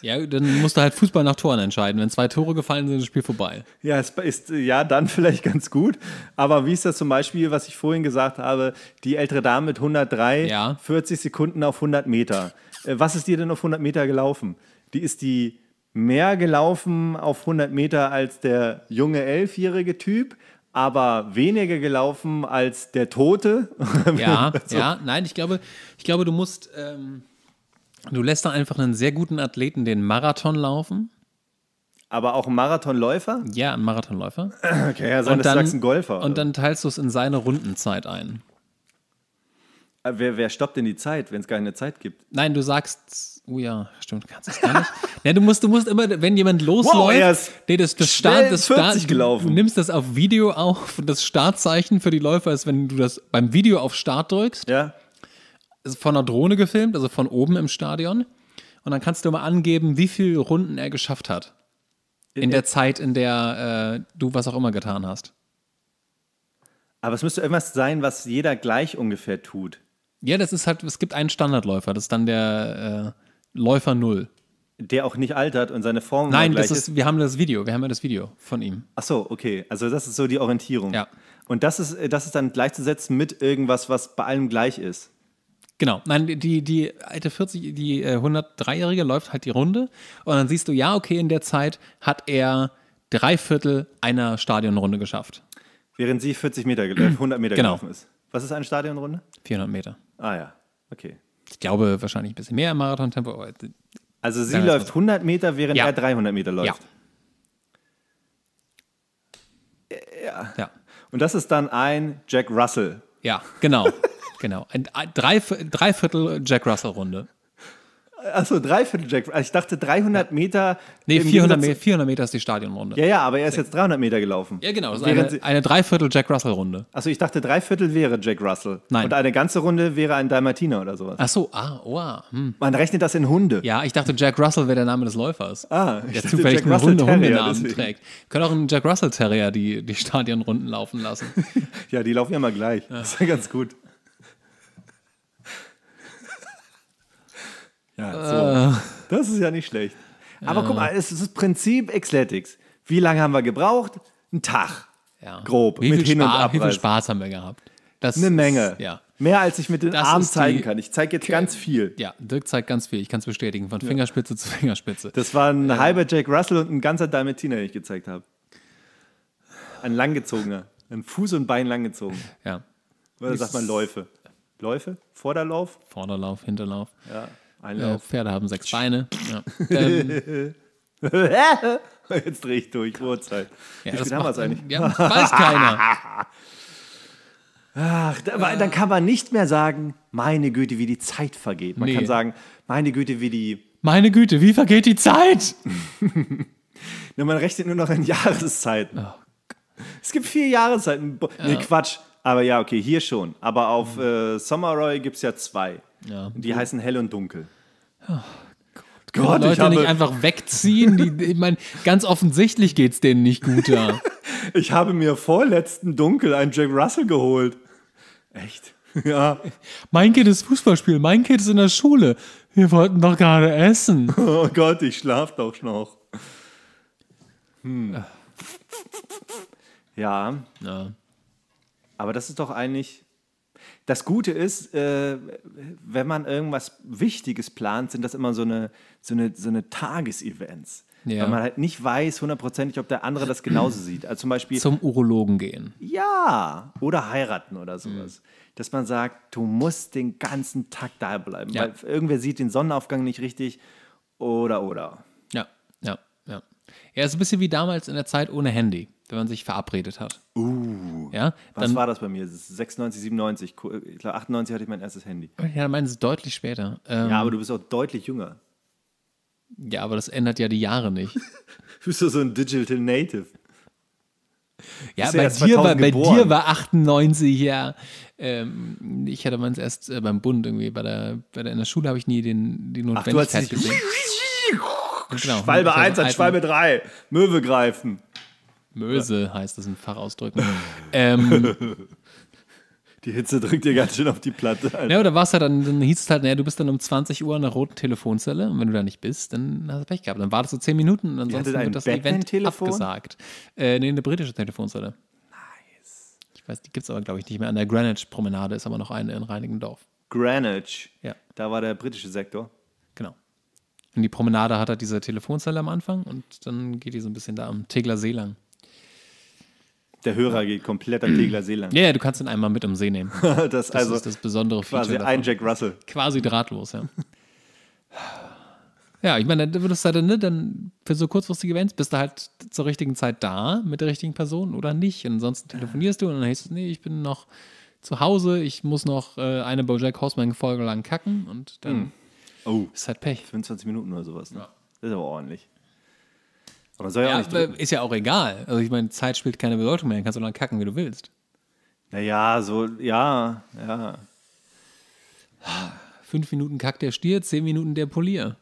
Ja, dann musst du halt Fußball nach Toren entscheiden. Wenn zwei Tore gefallen sind, ist das Spiel vorbei. Ja, es ist ja dann vielleicht ganz gut. Aber wie ist das zum Beispiel, was ich vorhin gesagt habe, die ältere Dame mit 103, Ja. 40 Sekunden auf 100 Meter. Äh, Was ist dir denn auf 100 Meter gelaufen? Die ist die mehr gelaufen auf 100 Meter als der junge elfjährige Typ, aber weniger gelaufen als der Tote. Ja, So. ja, nein, ich glaube, ich glaube, du musst, ähm, du lässt da einfach einen sehr guten Athleten den Marathon laufen. Aber auch ein Marathonläufer? Ja, einen Marathonläufer. Okay, ja, sein, Und dann, sagst ein Golfer. und dann teilst du es in seine Rundenzeit ein. Äh, wer, wer stoppt denn die Zeit, wenn es keine Zeit gibt? Nein, du sagst, oh ja, stimmt, du kannst es gar nicht. ja, du musst, du musst immer, wenn jemand losläuft, Wow, er ist nee, das, das Start, das 40 Start, gelaufen. Du, nimmst das auf Video auf das Startzeichen für die Läufer ist, wenn du das beim Video auf Start drückst, Ja? ist von einer Drohne gefilmt, also von oben im Stadion. Und dann kannst du mal angeben, wie viele Runden er geschafft hat. In der Zeit, in der äh, du was auch immer getan hast. Aber es müsste irgendwas sein, was jeder gleich ungefähr tut. Ja, das ist halt, es gibt einen Standardläufer, das ist dann der äh, Läufer Null. Der auch nicht altert und seine Form Nein, das gleich ist, wir haben das Video, wir haben ja das Video von ihm. Ach so, okay. Also das ist so die Orientierung. Ja. Und das ist, äh, das ist dann gleichzusetzen mit irgendwas, was bei allem gleich ist. Genau, nein, die, die alte 40, die äh, 103-Jährige läuft halt die Runde und dann siehst du, ja, okay, in der Zeit hat er drei Viertel einer Stadionrunde geschafft. Während sie 40 Meter, gel- äh, 100 Meter Genau. gelaufen ist. Was ist eine Stadionrunde? 400 Meter. Ah ja, okay. Ich glaube wahrscheinlich ein bisschen mehr im Marathontempo, Also sie läuft mal so. 100 Meter, während Ja. er 300 Meter läuft. ja. Ja, Und das ist dann ein Jack Russell. ja genau. genau. Ein, ein, drei, drei Viertel Jack Russell-Runde. Achso, dreiviertel Jack. Also ich dachte 300 Meter. Nee, im 400, Gegensatz- Me 400 Meter ist die Stadionrunde. Ja, ja, aber er ist jetzt 300 Meter gelaufen. Ja, genau. Das ist eine, eine Dreiviertel Jack Russell-Runde. Achso, ich dachte, Dreiviertel wäre Jack Russell. Nein. Und eine ganze Runde wäre ein Dalmatiner oder sowas. Ach so, ah, wow. Hm. Man rechnet das in Hunde. Ja, ich dachte, Jack Russell wäre der Name des Läufers. Ah, ich der dachte, zufällig Jack einen Russell Hunde Terrier, Hundenamen deswegen. trägt. Können auch einen Jack Russell Terrier die, die Stadionrunden laufen lassen. Ja, die laufen ja mal gleich. Das ist ja ganz gut. Ja, so. Das ist ja nicht schlecht. Aber guck mal, es ist das Prinzip Xletics. Wie lange haben wir gebraucht? Ein Tag. Ja. Grob, Wie mit viel, Hin- und Spaß, wie viel. Spaß haben wir gehabt? Das Eine ist- Menge. Ja. Mehr als ich mit den Das Armen zeigen kann. Ich zeige jetzt ganz viel. Ja, Dirk zeigt ganz viel. Ich kann es bestätigen. Von Fingerspitze zu Fingerspitze. Das war ein halber Jack Russell und ein ganzer Dalmatiner, den ich gezeigt habe. Ein langgezogener. Ein Fuß und Bein langgezogen. Ja. Oder sagt man Läufe? Läufe? Vorderlauf? Vorderlauf, Hinterlauf. Ja. Äh, Einlauf. Pferde haben sechs Beine. Ja. ähm, Jetzt drehe ich durch. Uhrzeit. ja, Wie das spät haben wir es eigentlich? Ja, das weiß keiner. Ach, da, weil dann kann man nicht mehr sagen, meine Güte, wie die Zeit vergeht. Man Nee. kann sagen, meine Güte, wie die. Meine Güte, wie vergeht die Zeit? Ne, man rechnet nur noch in Jahreszeiten. Oh es gibt vier Jahreszeiten. Bo- Nee, Quatsch. Aber ja, okay, hier schon. Aber auf äh, Sommerroy gibt es ja zwei. Ja. Die heißen hell und dunkel. Können Gott, ich Leute habe, nicht einfach wegziehen? Die, ich meine, ganz offensichtlich geht es denen nicht gut da. ich habe mir vorletzten Dunkel einen Jack Russell geholt. Echt? Ja. Mein Kind ist Fußballspiel, mein Kind ist in der Schule. Wir wollten doch gerade essen. Oh Gott, ich schlaf doch noch. Hm. Ja, Ja. Aber das ist doch eigentlich. Das Gute ist, äh, wenn man irgendwas Wichtiges plant, sind das immer so eine, so eine, so eine Tagesevents. Ja. Weil man halt nicht weiß hundertprozentig, ob der andere das genauso sieht. Also zum Beispiel, Zum Urologen gehen. ja, oder heiraten oder sowas. Dass man sagt, du musst den ganzen Tag da bleiben, Ja. weil irgendwer sieht den Sonnenaufgang nicht richtig oder oder. Ja, ja, ja. Ja, ist ein bisschen wie damals in der Zeit ohne Handy, wenn man sich verabredet hat. Uh. Ja, Was dann, war das bei mir? Das ist 96, 97. Ku- Ich glaube, 98 hatte ich mein erstes Handy. ja, dann meinen sie deutlich später. Ähm, Ja, aber du bist auch deutlich jünger. ja, aber das ändert ja die Jahre nicht. Du bist doch so ein Digital Native. Ja, ja bei, erst dir war, 2000 bei dir war 98 ja. Ähm, ich hatte meins erst äh, beim Bund irgendwie. Bei der, bei der, in der Schule habe ich nie den, die Ach, du hast Notwendigkeit gesehen. Genau. Schwalbe Ich hatte 1 an Schwalbe 3. Möwe greifen. Möse heißt das in Fachausdrücken. ähm, Die Hitze drückt dir ganz schön auf die Platte. Alter. ja, oder war es halt dann, dann hieß es halt, naja, du bist dann um 20 Uhr an der roten Telefonzelle und wenn du da nicht bist, dann hast du Pech gehabt. Dann wartest du 10 Minuten und ansonsten wird das Event abgesagt. Äh, nee, eine britische Telefonzelle. Nice. Ich weiß, die gibt es aber, glaube ich, nicht mehr. An der Greenwich-Promenade ist aber noch eine in Reinigendorf. Greenwich. Ja. Da war der britische Sektor. Genau. Und die Promenade hat halt diese Telefonzelle am Anfang und dann geht die so ein bisschen da am Tegler See lang. Der Hörer geht komplett am Tegler See lang. Ja, ja, du kannst ihn einmal mit um See nehmen. Das, Das also ist das besondere quasi Feature ein davon. Jack Russell. Quasi drahtlos, ja. Ja, ich meine, dann würdest du halt, ne, dann für so kurzfristige Events bist du halt zur richtigen Zeit da mit der richtigen Person oder nicht. Und ansonsten telefonierst du und dann heißt es, nee, ich bin noch zu Hause, ich muss noch äh, eine Bojack Horseman-Folge lang kacken und dann Oh, ist halt Pech. 25 Minuten oder sowas. Ne? Das ist aber ordentlich. Aber soll ja, Ja, auch nicht drücken. ist ja auch egal. Also ich meine, Zeit spielt keine Bedeutung mehr. Du kannst so lange kacken, wie du willst. Naja, so, ja, ja. Fünf Minuten kackt der Stier, zehn Minuten der Polier.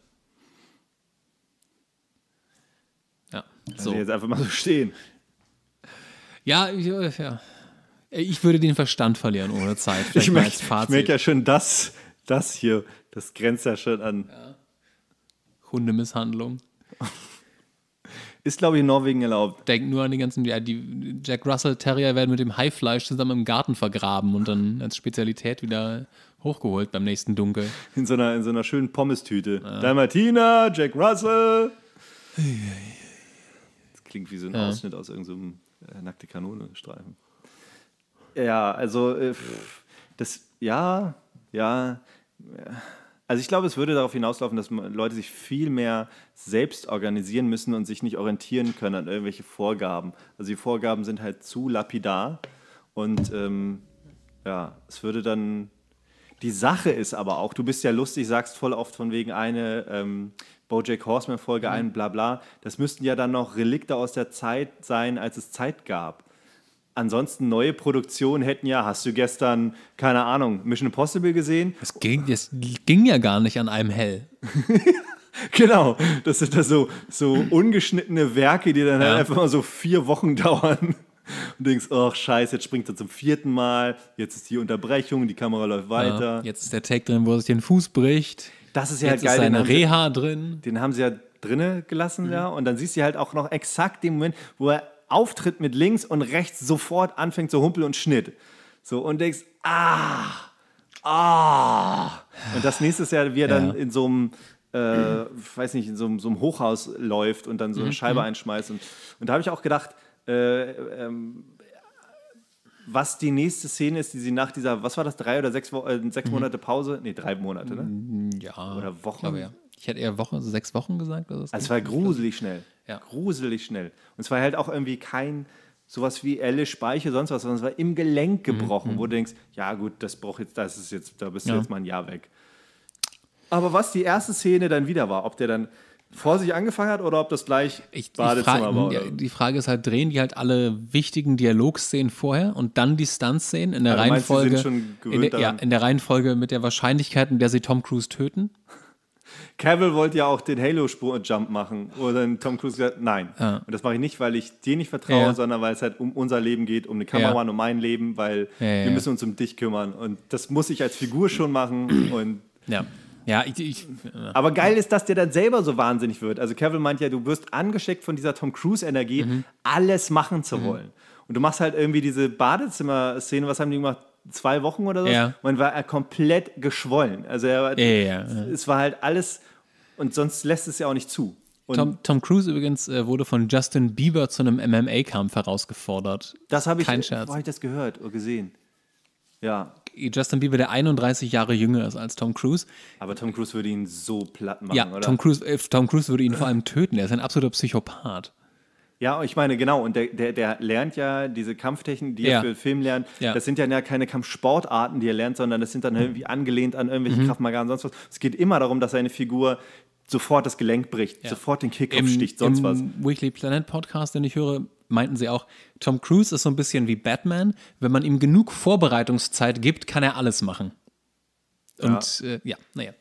Ja, So. so. jetzt einfach mal so stehen. Ja, ich, äh, ja. Ich würde den Verstand verlieren ohne Zeit. Ich merke ich merk ja schon, das, das hier, das grenzt ja schon an. Hundemisshandlung. Ist, glaube ich, in Norwegen erlaubt. Denk nur an die ganzen, ja, die Jack Russell Terrier werden mit dem Haifleisch zusammen im Garten vergraben und dann als Spezialität wieder hochgeholt beim nächsten Dunkel. In so einer, in so einer schönen Pommestüte. Dalmatiner, Jack Russell. Das klingt wie so ein Ja. Ausschnitt aus irgendeinem äh, nackte Kanone-Streifen. Ja, also äh, pff, das, ja, ja. ja. Also ich glaube, es würde darauf hinauslaufen, dass Leute sich viel mehr selbst organisieren müssen und sich nicht orientieren können an irgendwelche Vorgaben. Also die Vorgaben sind halt zu lapidar und ähm, ja, es würde dann die Sache ist aber auch, du bist ja lustig, sagst voll oft von wegen eine ähm, Bojack Horseman Folge ein, bla bla. Das müssten ja dann noch Relikte aus der Zeit sein, als es Zeit gab. Ansonsten neue Produktionen hätten ja, hast du gestern, keine Ahnung, Mission Impossible gesehen? Das ging, das ging ja gar nicht an einem Hell. Genau, das sind da so, so ungeschnittene Werke, die dann Ja. halt einfach mal so vier Wochen dauern. Und denkst, ach scheiße, jetzt springt er zum vierten Mal, jetzt ist die Unterbrechung, die Kamera läuft weiter. Ja, jetzt ist der Tag drin, wo er sich den Fuß bricht. Das ist ja Jetzt geil. ist seine haben sie- Reha drin. Den haben sie ja drinne gelassen, ja. Und dann siehst du halt auch noch exakt den Moment, wo er auftritt mit links und rechts sofort anfängt zu humpeln und Schnitt. So und denkst, ah, ah. Und das nächste ist ja, wie er Ja. dann in so einem, äh, weiß nicht, in so einem, so einem Hochhaus läuft und dann so eine Scheibe einschmeißt. Und, und da habe ich auch gedacht, äh, ähm, was die nächste Szene ist, die sie nach dieser, was war das, drei oder sechs, äh, sechs Monate Pause? Nee, drei Monate, ne? Ja. Oder Wochen? Ich, glaube, ja. ich hätte eher Woche, sechs Wochen gesagt. Oder so. Also es war gruselig schnell. Ja. Gruselig schnell. Und es war halt auch irgendwie kein sowas wie Elle Speiche, sonst was, sondern es war im Gelenk gebrochen, wo du denkst, ja gut, das braucht jetzt, das ist jetzt, da bist du Mhm, Ja. jetzt mal ein Jahr weg. Aber was die erste Szene dann wieder war, ob der dann vor sich angefangen hat oder ob das gleich Ich, die, Badezimmer Frage, war. Oder? die Frage ist halt, drehen die halt alle wichtigen Dialogszenen vorher und dann die Stuntszenen in der Also meinst Reihenfolge. gewöhnt in der, ja, in der Reihenfolge mit der Wahrscheinlichkeit, in der sie Tom Cruise töten? Cavill wollte ja auch den Halo-Jump machen. Oder dann Tom Cruise gesagt, nein. Ja. Und das mache ich nicht, weil ich dir nicht vertraue, Ja. sondern weil es halt um unser Leben geht, um den Kameramann, Ja. um mein Leben, weil wir müssen uns um dich kümmern. Und das muss ich als Figur schon machen. Und Ja. Ja, ich, ich aber geil ist, dass der dann selber so wahnsinnig wird. Also Cavill meint ja, du wirst angesteckt von dieser Tom Cruise-Energie, Mhm. alles machen zu wollen. Und du machst halt irgendwie diese Badezimmer-Szene, was haben die gemacht? Zwei Wochen oder so? Ja. Man war er komplett geschwollen. Also er war, Ja, es war halt alles, und sonst lässt es ja auch nicht zu. Und Tom, Tom Cruise übrigens äh, wurde von Justin Bieber zu einem MMA-Kampf herausgefordert. das habe ich, Kein Scherz. wo habe ich das gehört oder gesehen? Ja, Justin Bieber, der 31 Jahre jünger ist als Tom Cruise. aber Tom Cruise würde ihn so platt machen, Ja, oder? Tom Cruise, äh, Tom Cruise würde ihn vor allem töten. Er ist ein absoluter Psychopath. Ja, ich meine, genau. Und der, der, der lernt ja diese Kampftechniken, die Ja. er für Film lernt. Ja. Das sind ja ja keine Kampfsportarten, die er lernt, sondern das sind dann irgendwie angelehnt an irgendwelche Mhm. Kraftmagar und sonst was. Es geht immer darum, dass seine Figur sofort das Gelenk bricht, sofort den Kickoff sticht, sonst im was. Weekly Planet Podcast, den ich höre, meinten sie auch, Tom Cruise ist so ein bisschen wie Batman. Wenn man ihm genug Vorbereitungszeit gibt, kann er alles machen. Und ja, äh, ja naja.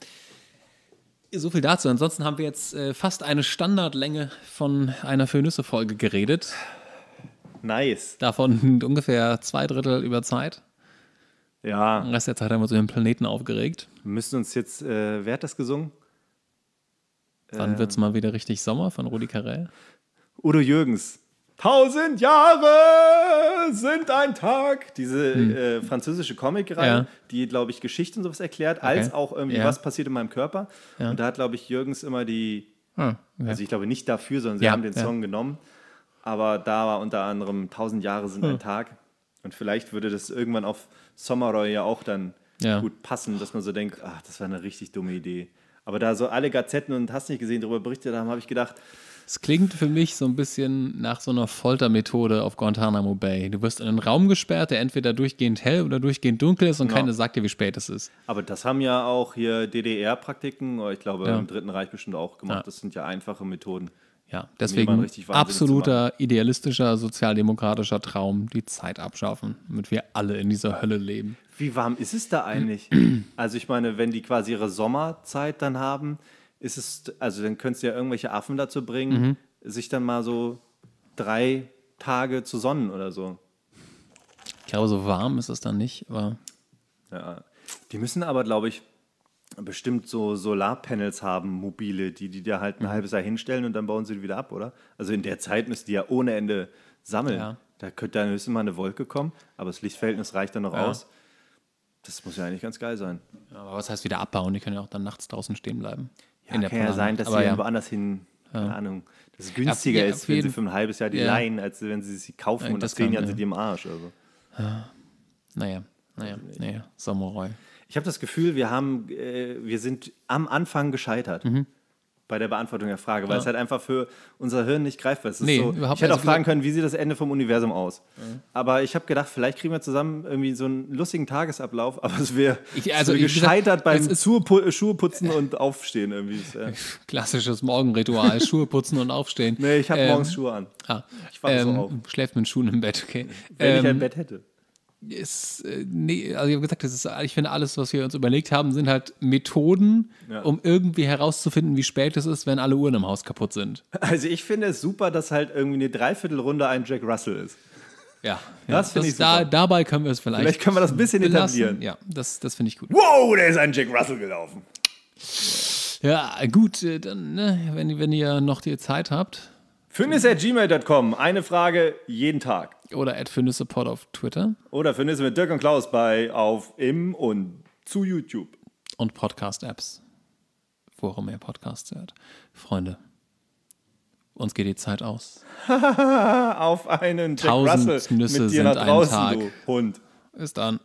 So viel dazu. Ansonsten haben wir jetzt äh, fast eine Standardlänge von einer Für-Nüsse-Folge geredet. Nice. Davon ungefähr zwei Drittel über Zeit. Ja, Den Rest der Zeit haben wir uns über den Planeten aufgeregt. wir müssen uns jetzt, äh, wer hat das gesungen? Wann Ähm. wird es mal wieder richtig Sommer von Rudi Carell? Udo Jürgens. Tausend Jahre sind ein Tag. Diese äh, französische Comicreihe, Hm. Ja. die, glaube ich, Geschichten und sowas erklärt, als auch irgendwie, Ja. was passiert in meinem Körper. Und da hat, glaube ich, Jürgens immer die, Ah, okay. also ich glaube nicht dafür, sondern sie Ja, haben den ja. Song genommen. Aber da war unter anderem Tausend Jahre sind Hm. ein Tag. Und vielleicht würde das irgendwann auf Sommerroy ja auch dann Ja. gut passen, dass man so denkt, ach, das war eine richtig dumme Idee. Aber da so alle Gazetten und hast nicht gesehen darüber berichtet haben, habe ich gedacht, Es klingt für mich so ein bisschen nach so einer Foltermethode auf Guantanamo Bay. Du wirst in einen Raum gesperrt, der entweder durchgehend hell oder durchgehend dunkel ist und Genau. keiner sagt dir, wie spät es ist. Aber das haben ja auch hier DDR-Praktiken, ich glaube Ja. im Dritten Reich bestimmt auch gemacht. Ja. Das sind ja einfache Methoden. Ja, deswegen absoluter idealistischer, sozialdemokratischer Traum, die Zeit abschaffen, damit wir alle in dieser Hölle leben. Wie warm ist es da eigentlich? also ich meine, wenn die quasi ihre Sommerzeit dann haben, ist es, also dann könntest du ja irgendwelche Affen dazu bringen, sich dann mal so drei Tage zu sonnen oder so. Ich glaube, so warm ist es dann nicht, aber Ja. Die müssen aber, glaube ich, bestimmt so Solarpanels haben, mobile, die die da halt ein halbes Jahr hinstellen und dann bauen sie die wieder ab, oder? Also in der Zeit müssen die ja ohne Ende sammeln. Ja. Da könnte dann höchstens mal eine Wolke kommen, aber das Lichtverhältnis reicht dann noch Ja. aus. Das muss ja eigentlich ganz geil sein. aber was heißt wieder abbauen? Die können ja auch dann nachts draußen stehen bleiben. Ja, kann ja Planung. sein, dass aber sie ja. woanders hin, keine Ahnung, dass es günstiger Ja, ist, wenn sie für ein halbes Jahr die Ja. leihen, als wenn sie sie kaufen Ja, und das zehn kann, Jahren ja. sind die im Arsch. Also. Naja, naja, naja, Samurai. Ich habe das Gefühl, wir haben, äh, wir sind am Anfang gescheitert. Mhm. Bei der Beantwortung der Frage, weil es halt einfach für unser Hirn nicht greifbar ist. Nee, so, ich hätte auch fragen können, wie sieht das Ende vom Universum aus? Aber ich habe gedacht, vielleicht kriegen wir zusammen irgendwie so einen lustigen Tagesablauf, aber es wäre Ich- also, so wie gesagt, gescheitert beim ist- Schuhe, Schuhe putzen und aufstehen irgendwie. Ja. Klassisches Morgenritual, Schuhe putzen und aufstehen. Nee, ich habe Ähm, morgens Schuhe an. Ah, Ich wache so ähm, auf. Schläft mit Schuhen im Bett, okay. Wenn ich Ähm, ein Bett hätte. Ist, äh, nee, also ich habe gesagt, das ist, ich finde, alles, was wir uns überlegt haben, sind halt Methoden, Ja. um irgendwie herauszufinden, wie spät es ist, wenn alle Uhren im Haus kaputt sind. Also ich finde es super, dass halt irgendwie eine Dreiviertelrunde ein Jack Russell ist. Ja, Das finde ich da, super. Dabei können wir es vielleicht. Vielleicht können wir das ein bisschen belassen. etablieren. Ja, das, das finde ich gut. Wow, der ist ein Jack Russell gelaufen. Ja, gut, äh, dann, ne, wenn, wenn ihr noch die Zeit habt, Fitness.gmail.com. Eine Frage jeden Tag. oder at Support auf Twitter Oder Fitness mit Dirk und Klaus bei auf im und zu YouTube. und Podcast-Apps, wo auch immer ihr Podcasts hört. Freunde, uns geht die Zeit aus. Auf einen Jack Tausend Russell Nüsse mit dir sind nach ein draußen, Tag. du Hund. Bis dann.